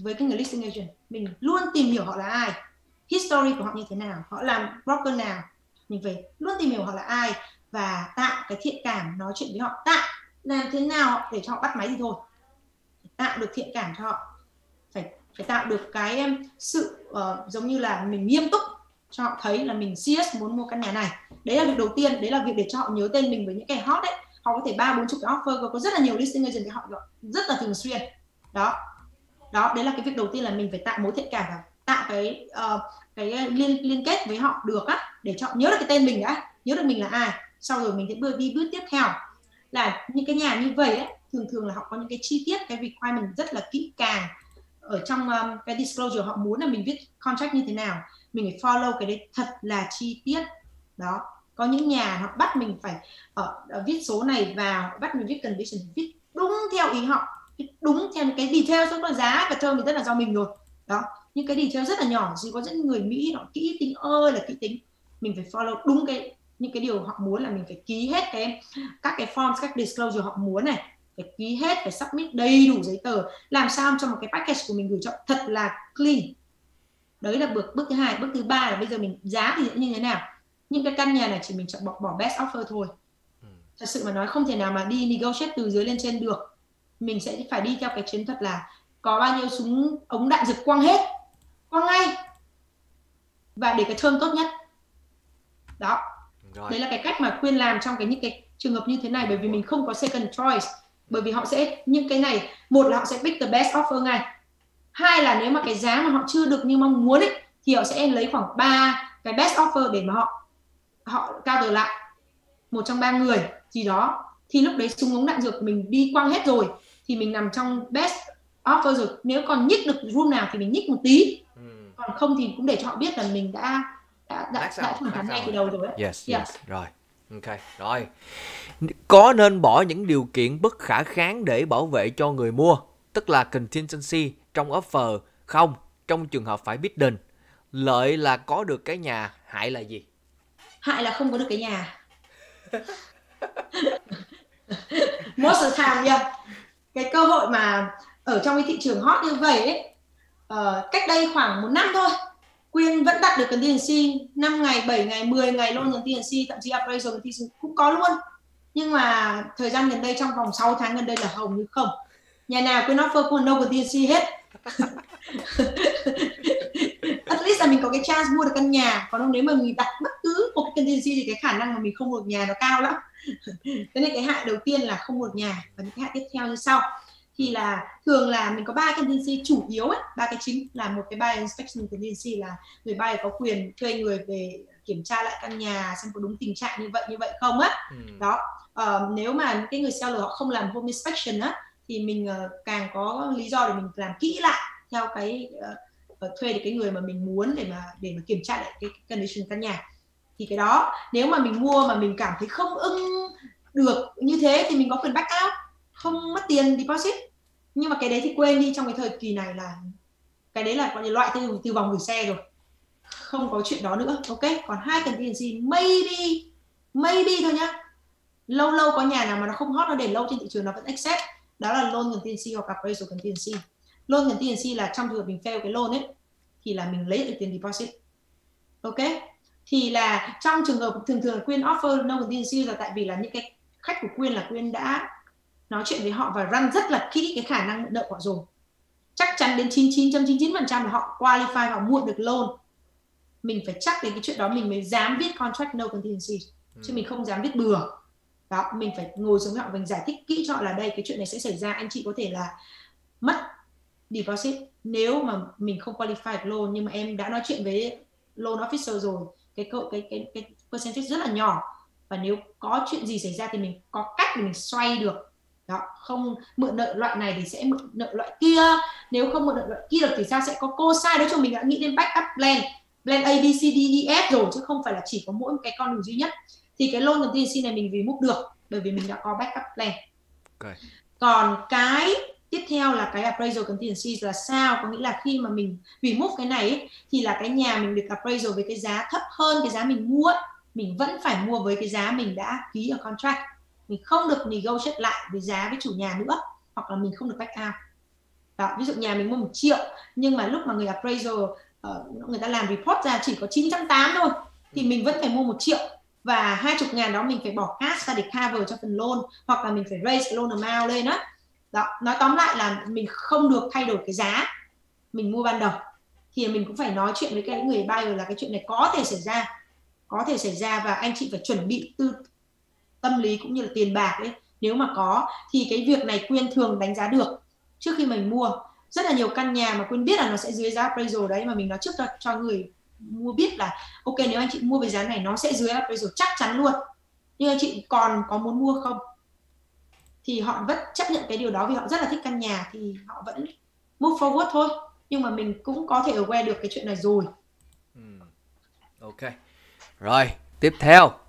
với cái người listing agent. Mình luôn tìm hiểu họ là ai history của họ như thế nào họ làm broker nào. Mình phải luôn tìm hiểu họ là ai và tạo cái thiện cảm nói chuyện với họ. Tạo làm thế nào để cho họ bắt máy thì thôi. Tạo được thiện cảm cho họ phải tạo được cái sự uh, giống như là mình nghiêm túc cho họ thấy là mình serious muốn mua căn nhà này. Đấy là việc đầu tiên đấy là việc để cho họ nhớ tên mình với những cái hot đấy họ có thể ba bốn chục cái offer có rất là nhiều listing agent để họ rất là thường xuyên. Đó. Đó đấy là cái việc đầu tiên là mình phải tạo mối thiện cảm và tạo cái uh, cái ờ, liên liên kết với họ được á để cho nhớ được cái tên mình đã nhớ được mình là ai. Sau rồi mình sẽ bước đi bước tiếp theo. Là những cái nhà như vậy ấy, thường thường là họ có những cái chi tiết cái requirement rất là kỹ càng ở trong um, cái disclosure họ muốn là mình viết contract như thế nào mình phải follow cái đấy thật là chi tiết. Đó có những nhà họ bắt mình phải ở uh, uh, viết số này vào bắt mình viết condition viết đúng theo ý họ viết đúng theo cái detail xuống là giá và term thì rất là do mình rồi. Đó những cái detail rất là nhỏ chỉ có rất người mỹ họ kỹ tính ơi là kỹ tính. Mình phải follow đúng cái những cái điều họ muốn là mình phải ký hết cái các cái forms các disclosure họ muốn này phải ký hết phải submit đầy đủ giấy tờ. Làm sao cho một cái package của mình gửi cho thật là clean? Đấy là bước bước thứ hai. Bước thứ ba là bây giờ mình giá thì như thế nào? Những cái căn nhà này chỉ mình chọn bỏ bỏ best offer thôi. Ừ. thật sự mà nói không thể nào mà đi negotiate từ dưới lên trên được. Mình sẽ phải đi theo cái chiến thuật là có bao nhiêu súng ống đạn rực quăng hết quăng ngay. Và để cái thơm tốt nhất. Đó. Rồi. đấy là cái cách mà khuyên làm trong cái những cái trường hợp như thế này bởi vì mình không có second choice bởi vì họ sẽ những cái này một là họ sẽ pick the best offer ngay. Hai là nếu mà cái giá mà họ chưa được như mong muốn ấy thì họ sẽ lấy khoảng ba cái best offer để mà họ họ cao counter lại. Một trong ba người gì đó. Thì lúc đấy súng ống đạn dược mình đi quăng hết rồi thì mình nằm trong best offer rồi. Nếu còn nhích được room nào thì mình nhích một tí. Ừ. còn không thì cũng để cho họ biết là mình đã đã đã, đã thẳng thắn ngay từ đầu rồi ấy. Yes, yes, yes, rồi. Ok, rồi. Có nên bỏ những điều kiện bất khả kháng để bảo vệ cho người mua, tức là contingency trong offer không, trong trường hợp phải biết định. Lợi là có được cái nhà, hại là gì? Hại là không có được cái nhà. Most of the time yeah. Cái cơ hội mà ở trong cái thị trường hot như vậy ấy, uh, cách đây khoảng một năm thôi Quyên vẫn đặt được contingency 5 ngày, 7 ngày, 10 ngày luôn contingency, thậm chí appraisal contingency cũng có luôn. Nhưng mà thời gian gần đây trong vòng 6 tháng gần đây là hầu như không. Nhà nào Quyên offer cũng no contingency hết. At least là mình có cái chance mua được căn nhà. Còn nếu mà mình đặt bất cứ một cái contingency thì cái khả năng mà mình không mua được nhà nó cao lắm. Thế nên cái hại đầu tiên là không mua được nhà và những cái hại tiếp theo như sau thì là thường là mình có ba contingency chủ yếu ấy ba cái chính là một cái buyer inspection contingency là người buyer có quyền thuê người về kiểm tra lại căn nhà xem có đúng tình trạng như vậy như vậy không á. Ừ. đó uh, nếu mà cái người seller họ không làm home inspection á thì mình uh, càng có lý do để mình làm kỹ lại theo cái uh, thuê được cái người mà mình muốn để mà để mà kiểm tra lại cái condition căn nhà. Thì cái đó nếu mà mình mua mà mình cảm thấy không ưng được như thế thì mình có quyền back out không mất tiền deposit nhưng mà cái đấy thì quên đi, trong cái thời kỳ này là, cái đấy là gọi là loại từ từ vòng gửi xe rồi. Không có chuyện đó nữa, ok? Còn hai cần tiền gì maybe maybe thôi nhá. Lâu lâu có nhà nào mà nó không hot, nó để lâu trên thị trường, nó vẫn accept. Đó là loan contingency hoặc appraisal contingency loan contingency là trong trường hợp mình fail cái loan ấy, thì là mình lấy được tiền deposit. Ok? Thì là trong trường hợp thường thường quyên offer no contingency là tại vì là những cái khách của quyên là quyên đã nói chuyện với họ và run rất là kỹ cái khả năng nợ họ rồi. Chắc chắn đến 99.99% là họ qualify họ mua được loan. Mình phải chắc đến cái chuyện đó mình mới dám viết contract no contingency ừ. chứ mình không dám viết bừa. Đó mình phải ngồi xuống họ mình giải thích kỹ cho họ là đây cái chuyện này sẽ xảy ra anh chị có thể là mất deposit nếu mà mình không qualify loan. Nhưng mà em đã nói chuyện với loan officer rồi cái cái cái cái, cái percentage rất là nhỏ. Và nếu có chuyện gì xảy ra thì mình có cách để mình xoay được đó không mượn nợ loại này thì sẽ mượn nợ loại kia. Nếu không mượn nợ loại kia được thì sao? Sẽ có cô sai. Đó cho mình đã nghĩ đến backup plan plan A B C D E F rồi chứ không phải là chỉ có mỗi một cái con đường duy nhất. Thì cái loan contingency này mình vì múc được bởi vì mình đã có backup plan. Okay. còn cái tiếp theo là cái appraisal contingency là sao? Có nghĩa là khi mà mình vì move cái này ấy, thì là cái nhà mình được appraisal với cái giá thấp hơn cái giá mình mua. Mình vẫn phải mua với cái giá mình đã ký ở contract mình không được negotiate lại với giá với chủ nhà nữa hoặc là mình không được back out. Đó ví dụ nhà mình mua một triệu nhưng mà lúc mà người appraisal uh, người ta làm report ra chỉ có 980 thôi thì mình vẫn phải mua một triệu. Và hai chục ngàn đó mình phải bỏ cash ra để cover cho phần loan hoặc là mình phải raise loan amount lên đó đó nói tóm lại là mình không được thay đổi cái giá mình mua ban đầu. Thì mình cũng phải nói chuyện với cái người buyer là cái chuyện này có thể xảy ra có thể xảy ra và anh chị phải chuẩn bị tư tâm lý cũng như là tiền bạc đấy nếu mà có thì cái việc này quyên thường đánh giá được trước khi mình mua. Rất là nhiều căn nhà mà quyên biết là nó sẽ dưới giá appraisal đấy mà mình nói trước cho, cho người mua biết là ok nếu anh chị mua với giá này nó sẽ dưới appraisal chắc chắn luôn. Nhưng anh chị còn có muốn mua không? Thì họ vẫn chấp nhận cái điều đó vì họ rất là thích căn nhà thì họ vẫn move forward thôi. Nhưng mà mình cũng có thể aware được cái chuyện này rồi. Ừ. Ok. Rồi tiếp theo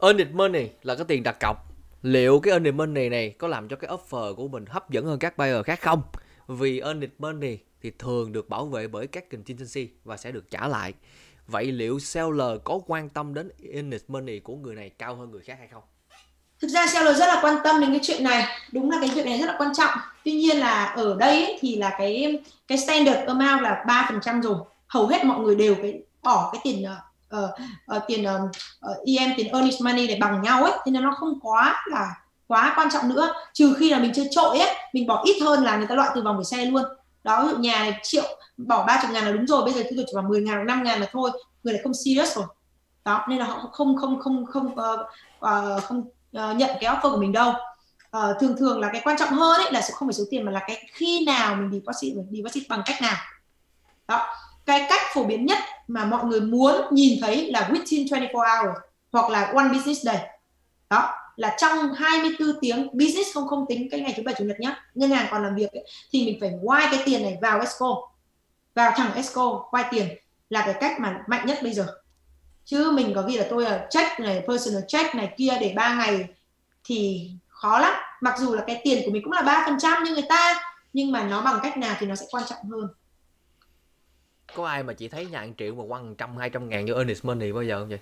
earned money là cái tiền đặt cọc. Liệu cái earned money này có làm cho cái offer của mình hấp dẫn hơn các buyer khác không? Vì earned money thì thường được bảo vệ bởi các contingency và sẽ được trả lại. Vậy liệu seller có quan tâm đến earned money của người này cao hơn người khác hay không? Thực ra seller rất là quan tâm đến cái chuyện này. Đúng là cái chuyện này rất là quan trọng. Tuy nhiên là ở đây thì là cái cái standard amount là ba phần trăm rồi. Hầu hết mọi người đều cái bỏ cái tiền ờ, uh, uh, tiền ờ, uh, EM tiền earnest money để bằng nhau ấy thì nó không quá là quá quan trọng nữa. Trừ khi là mình chơi trội ấy mình bỏ ít hơn là người ta loại từ vòng gửi xe luôn. Đó ví dụ nhà này triệu bỏ ba chục ngàn là đúng rồi bây giờ tôi chỉ vào 10 ngàn năm ngàn là thôi người lại không serious rồi. Đó nên là họ không không không không uh, uh, không uh, nhận cái offer của mình đâu. Uh, thường thường là cái quan trọng hơn ấy là sẽ không phải số tiền mà là cái khi nào mình deposit mình deposit bằng cách nào. Đó cái cách phổ biến nhất mà mọi người muốn nhìn thấy là within 24 hours hoặc là one business day. Đó là trong 24 tiếng business không không tính cái ngày thứ bảy chủ nhật nhé ngân hàng còn làm việc ấy, thì mình phải quay cái tiền này vào esco. Vào thẳng esco quay tiền là cái cách mà mạnh nhất bây giờ. Chứ mình có ghi là tôi là check này personal check này kia để ba ngày thì khó lắm. Mặc dù là cái tiền của mình cũng là ba phần trăm như người ta nhưng mà nó bằng cách nào thì nó sẽ quan trọng hơn có ai mà chị thấy nhà anh triệu mà quăng trăm hai trăm ngàn vô earnest money bao giờ không vậy?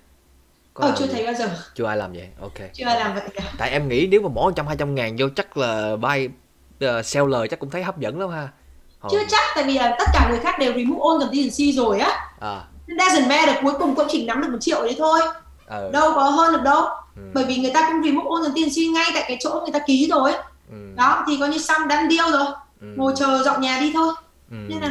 Có ờ, chưa thấy bao giờ. Chưa ai làm vậy ok. Chưa ai làm vậy cả. Tại em nghĩ nếu mà bỏ trăm hai trăm ngàn vô chắc là buy uh, seller chắc cũng thấy hấp dẫn lắm ha. Hồi... chưa chắc tại vì là tất cả người khác đều remove all contingency rồi á. À. doesn't matter cuối cùng cũng chỉ nắm được một triệu đấy thôi. Ừ. đâu có hơn được đâu. Ừ. bởi vì người ta cũng remove all contingency ngay tại cái chỗ người ta ký rồi. Ừ. đó thì coi như xong đắn deal rồi. Ừ. ngồi chờ dọn nhà đi thôi. Ừ. nên là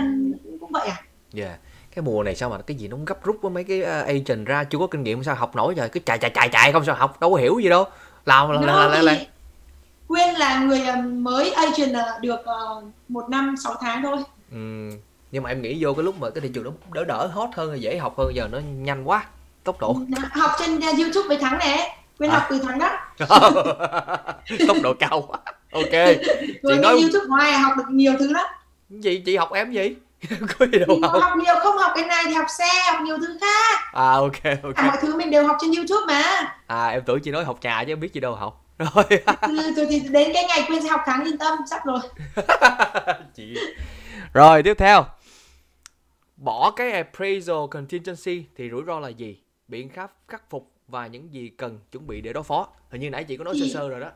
cũng vậy à yeah. Cái mùa này sao mà cái gì nó gấp rút với mấy cái ờ, agent ra chưa có kinh nghiệm sao học nổi rồi cứ chạy chạy chạy chạy không sao học đâu có hiểu gì đâu. Làm là là là, là. Quyên là người ờ, mới agent là được uh, một năm 6 tháng thôi. Ừ. nhưng mà em nghĩ vô cái lúc mà cái thị trường nó đỡ đỡ hot hơn dễ học hơn giờ nó nhanh quá tốc độ. Học trên youtube với thắng nè. Quyên à. học từ thắng đó. Tốc độ cao quá. Ok. Chị nói youtube ngoài học được nhiều thứ lắm. Gì chị học em gì có gì đâu học. học. nhiều không học cái này thì học xe học nhiều thứ khác. À ok ok. À, mọi thứ mình đều học trên youtube mà. À em tưởng chị nói học trà chứ em biết gì đâu học. Rồi. Tôi thì đến cái ngày quyên sẽ học tháng yên tâm sắp rồi. Chị. Rồi tiếp theo. Bỏ cái appraisal contingency thì rủi ro là gì? Biện pháp khắc phục và những gì cần chuẩn bị để đối phó. Hình như nãy chị có nói sơ sơ rồi đó.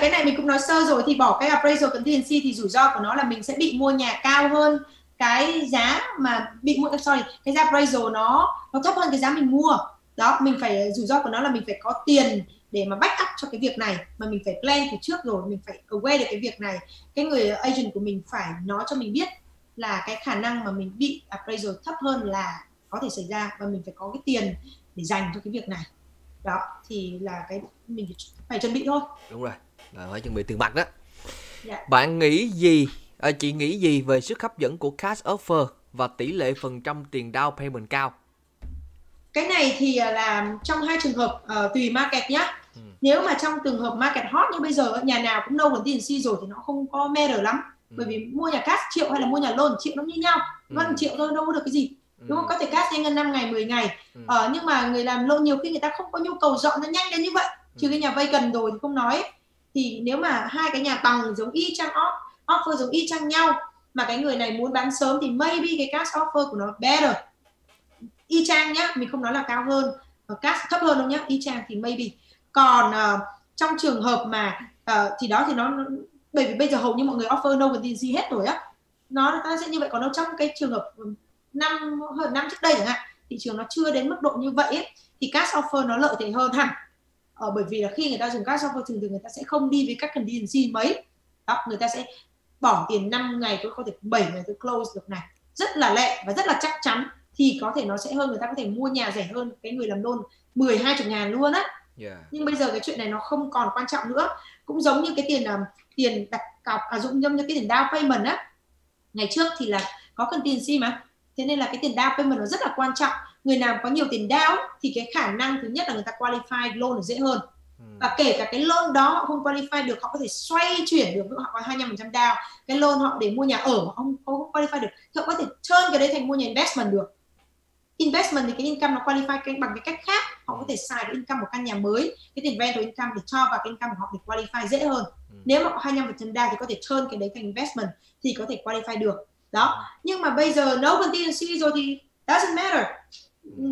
cái này mình cũng nói sơ rồi thì bỏ cái appraisal contingency thì rủi ro của nó là mình sẽ bị mua nhà cao hơn cái giá mà bị mua sorry cái giá appraisal nó nó thấp hơn cái giá mình mua. Đó mình phải rủi ro của nó là mình phải có tiền để mà back up cho cái việc này. Mà mình phải plan từ trước rồi mình phải aware được cái việc này. Cái người agent của mình phải nói cho mình biết là cái khả năng mà mình bị appraisal thấp hơn là có thể xảy ra và mình phải có cái tiền để dành cho cái việc này. Đó thì là cái mình phải chuẩn bị thôi. Đúng rồi. Là phải chuẩn bị tiền mặt đó. Dạ. bạn nghĩ gì à, chị nghĩ gì về sức hấp dẫn của cash offer và tỷ lệ phần trăm tiền down payment cao cái này thì là trong hai trường hợp uh, tùy market nhá ừ. nếu mà trong trường hợp market hot như bây giờ nhà nào cũng đâu tiền si rồi thì nó không có matter lắm ừ. bởi vì mua nhà cash triệu hay là mua nhà loan triệu nó như nhau ừ. vâng triệu thôi đâu có được cái gì ừ. đúng không có thể cash nhanh hơn 5 ngày 10 ngày ừ. ờ, nhưng mà người làm loan nhiều khi người ta không có nhu cầu dọn nó nhanh đến như vậy ừ. trừ cái nhà vay cần rồi thì không nói thì nếu mà hai cái nhà bằng giống y chang off offer giống y chang nhau. Mà cái người này muốn bán sớm thì maybe cái cash offer của nó better. Y chang nhá mình không nói là cao hơn. Và cash thấp hơn đâu nhá y chang thì maybe. Còn uh, trong trường hợp mà uh, thì đó thì nó bởi vì bây giờ hầu như mọi người offer no gì hết rồi á. Nó ta sẽ như vậy. Còn đâu trong cái trường hợp ừ, năm hơn năm trước đây chẳng hạn thị trường nó chưa đến mức độ như vậy ấy, thì cash offer nó lợi thế hơn hẳn. Ờ, bởi vì là khi người ta dùng cash offer thường thường người ta sẽ không đi với các contingency mấy. Đó người ta sẽ bỏ tiền 5 ngày tôi có thể 7 ngày tôi close được này. Rất là lẹ và rất là chắc chắn thì có thể nó sẽ hơn người ta có thể mua nhà rẻ hơn cái người làm loan 10 20 ngàn luôn á. Yeah. nhưng bây giờ cái chuyện này nó không còn quan trọng nữa. Cũng giống như cái tiền uh, tiền đặt cọc à dụng như cái tiền down payment á. Ngày trước thì là có cần tiền si mà. Thế nên là cái tiền down payment nó rất là quan trọng. Người nào có nhiều tiền down thì cái khả năng thứ nhất là người ta qualify loan dễ hơn và kể cả cái loan đó họ không qualify được họ có thể xoay chuyển được họ có 25% down. Cái loan họ để mua nhà ở họ không, không qualify được thì họ có thể turn cái đấy thành mua nhà investment được. Investment thì cái income nó qualify cái, bằng cái cách khác họ có thể xài cái income một căn nhà mới cái tiền rental income để cho vào cái income của họ để qualify dễ hơn. Ừ. nếu mà họ 25% down thì có thể turn cái đấy thành investment thì có thể qualify được. Đó. Ừ. nhưng mà bây giờ no contingency rồi thì doesn't matter. Ừ.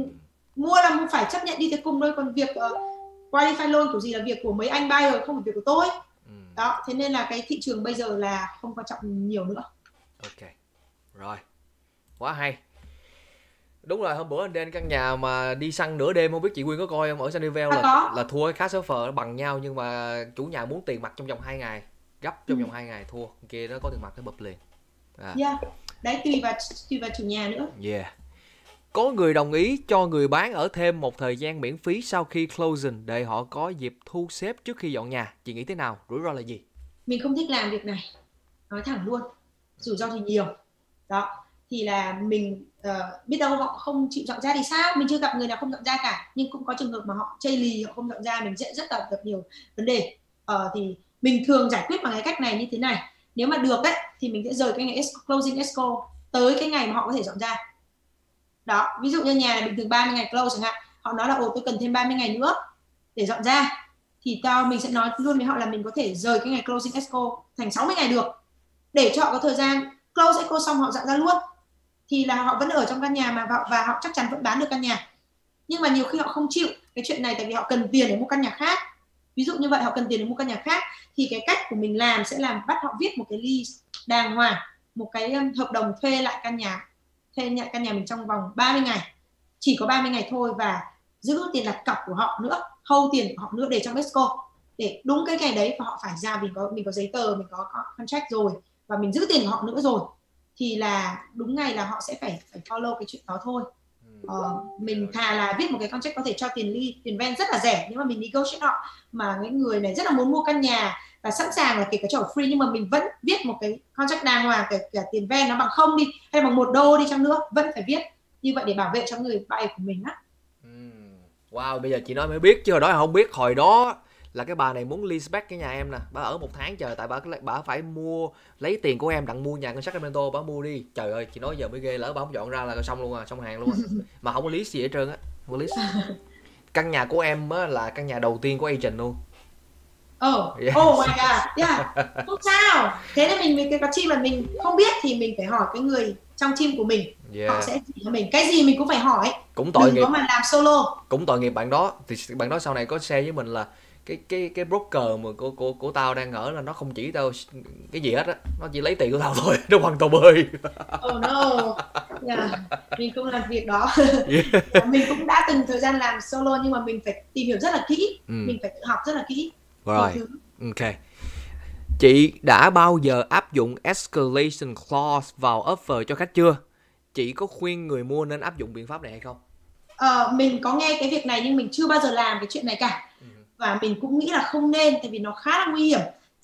mua là phải chấp nhận đi tới cùng thôi. Còn việc uh, qualify loan kiểu gì là việc của mấy anh buyer không phải việc của tôi ừ. đó thế nên là cái thị trường bây giờ là không quan trọng nhiều nữa ok rồi quá hay đúng rồi hôm bữa anh đến căn nhà mà đi săn nửa đêm không biết chị Quyên có coi không ở Sunnyvale là có. là thua cái cash offer bằng nhau nhưng mà chủ nhà muốn tiền mặt trong vòng 2 ngày gấp trong ừ. vòng 2 ngày thua kia nó có tiền mặt cái bập liền à. yeah. đấy tùy vào tùy vào chủ nhà nữa yeah có người đồng ý cho người bán ở thêm một thời gian miễn phí sau khi closing để họ có dịp thu xếp trước khi dọn nhà. Chị nghĩ thế nào? Rủi ro là gì? Mình không thích làm việc này. Nói thẳng luôn. Rủi ro thì nhiều. Đó. Thì là mình uh, biết đâu họ không chịu dọn ra thì sao? Mình chưa gặp người nào không dọn ra cả. Nhưng cũng có trường hợp mà họ chây lì, họ không dọn ra. Mình sẽ rất là gặp nhiều vấn đề. Uh, thì mình thường giải quyết bằng cái cách này như thế này. Nếu mà được ấy, thì mình sẽ rời cái ngày closing escrow tới cái ngày mà họ có thể dọn ra đó ví dụ như nhà này bình thường 30 ngày close chẳng hạn họ nói là ồ tôi cần thêm 30 ngày nữa để dọn ra. Thì tao mình sẽ nói luôn với họ là mình có thể rời cái ngày closing escrow thành 60 ngày được. Để cho họ có thời gian close escrow xong họ dọn ra luôn. Thì là họ vẫn ở trong căn nhà mà và, và họ chắc chắn vẫn bán được căn nhà. Nhưng mà nhiều khi họ không chịu cái chuyện này tại vì họ cần tiền để mua căn nhà khác. Ví dụ như vậy họ cần tiền để mua căn nhà khác thì cái cách của mình làm sẽ làm bắt họ viết một cái lease đàng hoàng một cái hợp đồng thuê lại căn nhà thuê nhà căn nhà mình trong vòng 30 ngày chỉ có 30 ngày thôi và giữ tiền đặt cọc của họ nữa hâu tiền của họ nữa để trong escrow để đúng cái ngày đấy và họ phải ra mình có mình có giấy tờ mình có, contract rồi và mình giữ tiền của họ nữa rồi thì là đúng ngày là họ sẽ phải phải follow cái chuyện đó thôi ờ, mình thà là viết một cái contract có thể cho tiền ly tiền ven rất là rẻ nhưng mà mình negotiate họ. Mà cái người này rất là muốn mua căn nhà và sẵn sàng là kể cả cho free nhưng mà mình vẫn viết một cái contract đàng hoàng kể cả tiền ven nó bằng không đi hay bằng một đô đi chăng nữa vẫn phải viết như vậy để bảo vệ cho người vay của mình á. Wow bây giờ chị nói mới biết chứ hồi đó không biết hồi đó là cái bà này muốn lease back cái nhà em nè bà ở một tháng trời tại bà bà phải mua lấy tiền của em đặng mua nhà ngân Sacramento bà mua đi trời ơi chị nói giờ mới ghê lỡ bà không dọn ra là xong luôn à xong hàng luôn à. mà không có lý gì hết trơn á không có lease căn nhà của em á là căn nhà đầu tiên của agent luôn Oh, yes. oh my god, yeah, không sao. Thế nên mình mình cái team mà mình không biết thì mình phải hỏi cái người trong team của mình. Yeah. Họ sẽ chỉ cho mình cái gì mình cũng phải hỏi. Cũng tội Đừng nghiệp. có mà làm solo. Cũng tội nghiệp bạn đó. Thì bạn đó sau này có share với mình là cái cái cái broker mà của của của tao đang ở là nó không chỉ tao cái gì hết á nó chỉ lấy tiền của tao thôi nó hoàn toàn bơi. Oh no. Yeah. mình không làm việc đó. Yeah. mình cũng đã từng thời gian làm solo nhưng mà mình phải tìm hiểu rất là kỹ ừ. mình phải tự học rất là kỹ. Rồi. Ok. Chị đã bao giờ áp dụng escalation clause vào offer cho khách chưa? Chị có khuyên người mua nên áp dụng biện pháp này hay không? Ờ, mình có nghe cái việc này nhưng mình chưa bao giờ làm cái chuyện này cả. Ừ. và mình cũng nghĩ là không nên tại vì nó khá là nguy hiểm.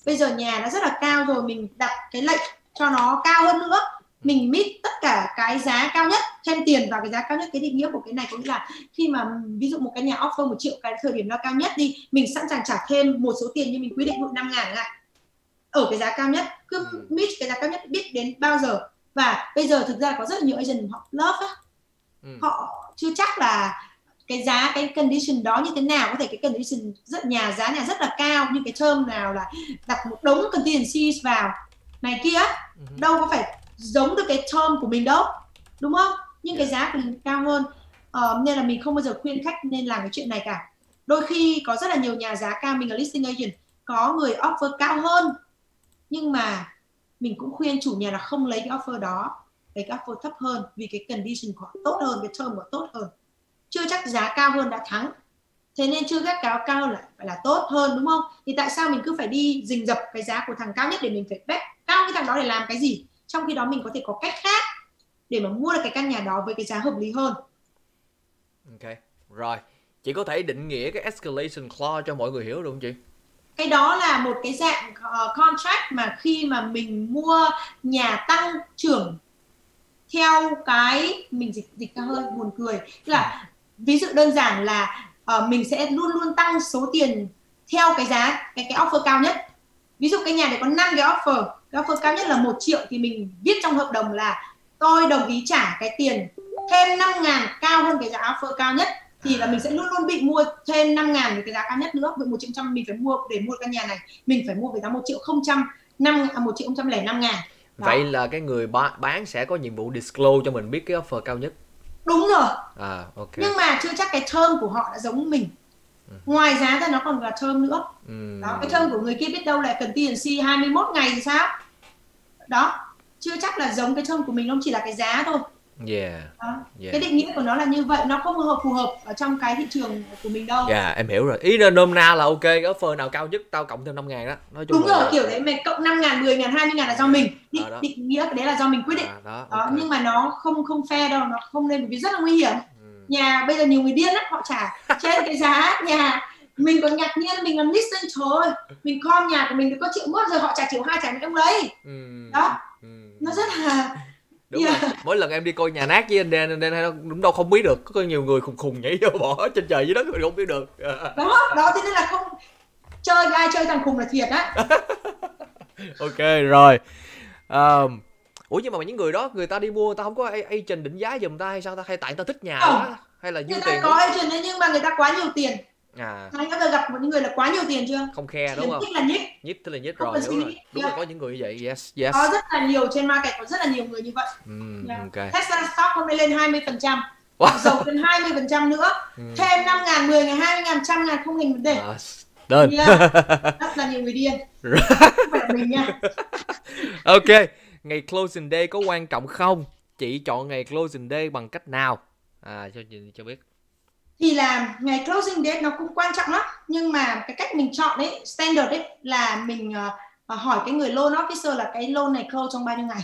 Bây giờ nhà nó rất là cao rồi mình đặt cái lệnh cho nó cao hơn nữa. Mình meet tất cả cái giá cao nhất thêm tiền vào cái giá cao nhất. Cái định nghĩa của cái này có nghĩa là khi mà ví dụ một cái nhà offer một triệu cái thời điểm nó cao nhất đi mình sẵn sàng trả thêm một số tiền như mình quy định một năm ngàn lại. Ở cái giá cao nhất cứ ừ. meet cái giá cao nhất biết đến bao giờ. Và bây giờ thực ra có rất nhiều agent họ love á. Ừ. họ chưa chắc là cái giá cái condition đó như thế nào? Có thể cái condition rất nhà giá nhà rất là cao nhưng cái term nào là đặt một đống contingencies vào? Này kia ừ. đâu có phải giống được cái term của mình đâu đúng không? Nhưng cái giá của mình cao hơn. Uh, nên là mình không bao giờ khuyên khách nên làm cái chuyện này cả. Đôi khi có rất là nhiều nhà giá cao mình là listing agent có người offer cao hơn. Nhưng mà mình cũng khuyên chủ nhà là không lấy cái offer đó lấy cái offer thấp hơn vì cái condition của họ tốt hơn cái term của họ tốt hơn chưa chắc giá cao hơn đã thắng. Thế nên chưa chắc cáo cao là phải là tốt hơn đúng không? Thì tại sao mình cứ phải đi rình dập cái giá của thằng cao nhất để mình phải bet cao cái thằng đó để làm cái gì? Trong khi đó mình có thể có cách khác để mà mua được cái căn nhà đó với cái giá hợp lý hơn. Ok rồi. Chị có thể định nghĩa cái escalation clause cho mọi người hiểu được không chị? Cái đó là một cái dạng uh, contract mà khi mà mình mua nhà tăng trưởng theo cái mình dịch dịch ra hơi buồn cười. Là ví dụ đơn giản là uh, mình sẽ luôn luôn tăng số tiền theo cái giá cái cái offer cao nhất. Ví dụ cái nhà này có 5 cái offer cái offer cao nhất là một triệu thì mình viết trong hợp đồng là tôi đồng ý trả cái tiền thêm 5 ngàn cao hơn cái giá offer cao nhất. Thì là mình sẽ luôn luôn bị mua thêm 5 ngàn cái giá cao nhất nữa. Với một triệu trăm mình phải mua để mua căn nhà này mình phải mua với giá một triệu không trăm năm à, một triệu không trăm lẻ năm ngàn. Đó. vậy là cái người bán sẽ có nhiệm vụ disclose cho mình biết cái offer cao nhất đúng rồi. À ok. Nhưng mà chưa chắc cái term của họ đã giống mình. Ừ. ngoài giá ra nó còn là term nữa. Ừ. đó cái term của người kia biết đâu lại cần TNC 21 ngày thì sao? Đó chưa chắc là giống cái term của mình nó chỉ là cái giá thôi Yeah. Đó. yeah. Cái định nghĩa của nó là như vậy, nó không hợp phù hợp ở trong cái thị trường của mình đâu. Dạ, yeah, em hiểu rồi. Ý là nôm na là ok, cái offer nào cao nhất tao cộng thêm 5 ngàn đó. Nói chung Đúng rồi, kiểu đấy mày cộng 5 ngàn, 10 ngàn, 20 ngàn là do mình. Định, à, định nghĩa cái đấy là do mình quyết định. À, đó, đó okay. nhưng mà nó không không fair đâu, nó không nên vì rất là nguy hiểm. Ừ. Nhà bây giờ nhiều người điên lắm, họ trả trên cái giá nhà mình còn ngạc nhiên mình làm listing thôi mình com nhà của mình được có triệu mất giờ họ trả triệu hai trả mấy ông đấy ừ. đó ừ. nó rất là đúng yeah. rồi mỗi lần em đi coi nhà nát với anh đen anh đen hay đúng đâu không biết được. Có nhiều người khùng khùng nhảy vô bỏ trên trời dưới đất rồi không biết được. Đó đó thế nên là không chơi ai chơi thằng khùng là thiệt á. Ok rồi. Um, ủa nhưng mà những người đó người ta đi mua người ta không có agent định giá giùm ta hay sao ta? Hay tại người ta thích nhà đó hay là dư tiền có agent đấy nhưng mà người ta quá nhiều tiền à. Anh có bao giờ gặp một những người là quá nhiều tiền chưa? Không khe đúng không? thích là nhích. Nhích tức là nhích rồi đúng rồi. đúng yeah. là có những người như vậy. Yes yes. Có rất là nhiều trên market có rất là nhiều người như vậy. Mm, yeah. okay. Tesla stock hôm nay lên 20 phần trăm. Wow. dầu lên 20 phần trăm nữa. Mm. thêm 5 ngàn 10 ngàn 20 ngàn trăm ngàn không thành vấn đề. À, đơn yeah. rất là nhiều người điên. Không phải là mình nha. Ok ngày closing day có quan trọng không? Chị chọn ngày closing day bằng cách nào? À cho chị cho biết thì là ngày closing date nó cũng quan trọng lắm. Nhưng mà cái cách mình chọn đấy standard đấy là mình uh, hỏi cái người loan officer là cái loan này close trong bao nhiêu ngày.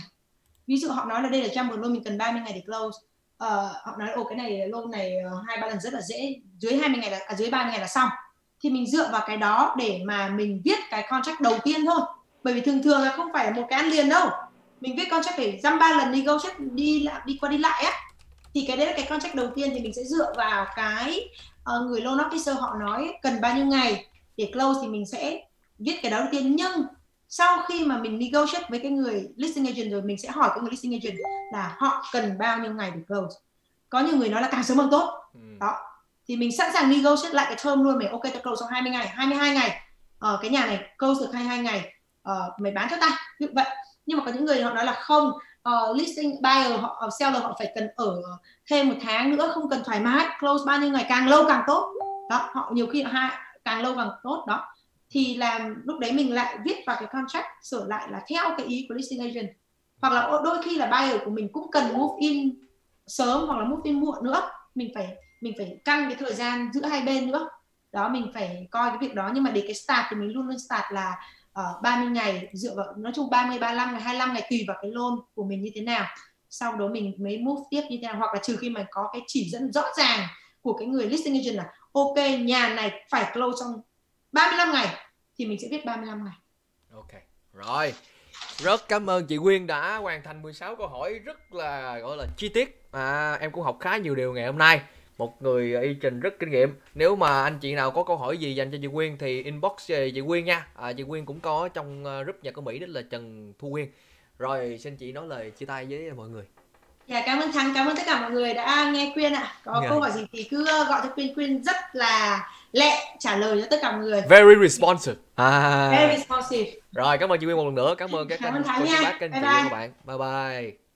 Ví dụ họ nói là đây là trăm loan mình cần 30 ngày để close. Uh, họ nói ồ cái này loan này hai ba lần rất là dễ dưới 20 ngày là à, dưới 30 ngày là xong. Thì mình dựa vào cái đó để mà mình viết cái contract đầu tiên thôi. Bởi vì thường thường là không phải là một cái ăn liền đâu. Mình viết contract phải dăm ba lần đi go check đi đi qua đi lại á thì cái đấy là cái contract đầu tiên thì mình sẽ dựa vào cái uh, người loan officer họ nói cần bao nhiêu ngày. Để close thì mình sẽ viết cái đó đầu tiên. Nhưng sau khi mà mình negotiate với cái người listing agent rồi mình sẽ hỏi cái người listing agent là họ cần bao nhiêu ngày để close. Có nhiều người nói là càng sớm càng tốt. Ừ. đó. Thì mình sẵn sàng negotiate lại cái term luôn mày ok tao close trong 20 ngày 22 ngày. Ờ, cái nhà này close được 22 ngày ờ, mày bán cho ta như vậy. Nhưng mà có những người họ nói là không Ờ, uh, listing buyer họ ờ, seller họ phải cần ở thêm một tháng nữa không cần thoải mái close bao nhiêu ngày càng lâu càng tốt. Đó họ nhiều khi hai càng lâu càng tốt đó. Thì làm lúc đấy mình lại viết vào cái contract sửa lại là theo cái ý của listing agent. Hoặc là đôi khi là buyer của mình cũng cần move in sớm hoặc là move in muộn nữa. Mình phải mình phải căng cái thời gian giữa hai bên nữa. Đó mình phải coi cái việc đó. Nhưng mà để cái start thì mình luôn luôn start là Ờ, uh, 30 ngày dựa vào nói chung 30 35 ngày 25 ngày tùy vào cái loan của mình như thế nào. Sau đó mình mới move tiếp như thế nào. Hoặc là trừ khi mà có cái chỉ dẫn rõ ràng của cái người listing agent là ok nhà này phải close trong 35 ngày thì mình sẽ viết 35 ngày. Ok rồi. Rất cảm ơn chị Quyên đã hoàn thành 16 câu hỏi rất là gọi là chi tiết. À, em cũng học khá nhiều điều ngày hôm nay một người y trình rất kinh nghiệm nếu mà anh chị nào có câu hỏi gì dành cho chị Quyên thì inbox về chị Quyên nha à, chị Quyên cũng có trong ờ, group nhà có Mỹ đó là Trần Thu Quyên rồi xin chị nói lời chia tay với mọi người Dạ cảm ơn Thắng, cảm ơn tất cả mọi người đã nghe Quyên ạ. À. Có yeah. Dạ. câu hỏi gì thì cứ gọi cho Quyên, Quyên rất là lẹ trả lời cho tất cả mọi người. Very responsive. À. Very responsive. Rồi cảm ơn chị Quyên một lần nữa, cảm ơn các cảm ơn Thắng nha. Bác, anh chị và các bạn. Bye bye.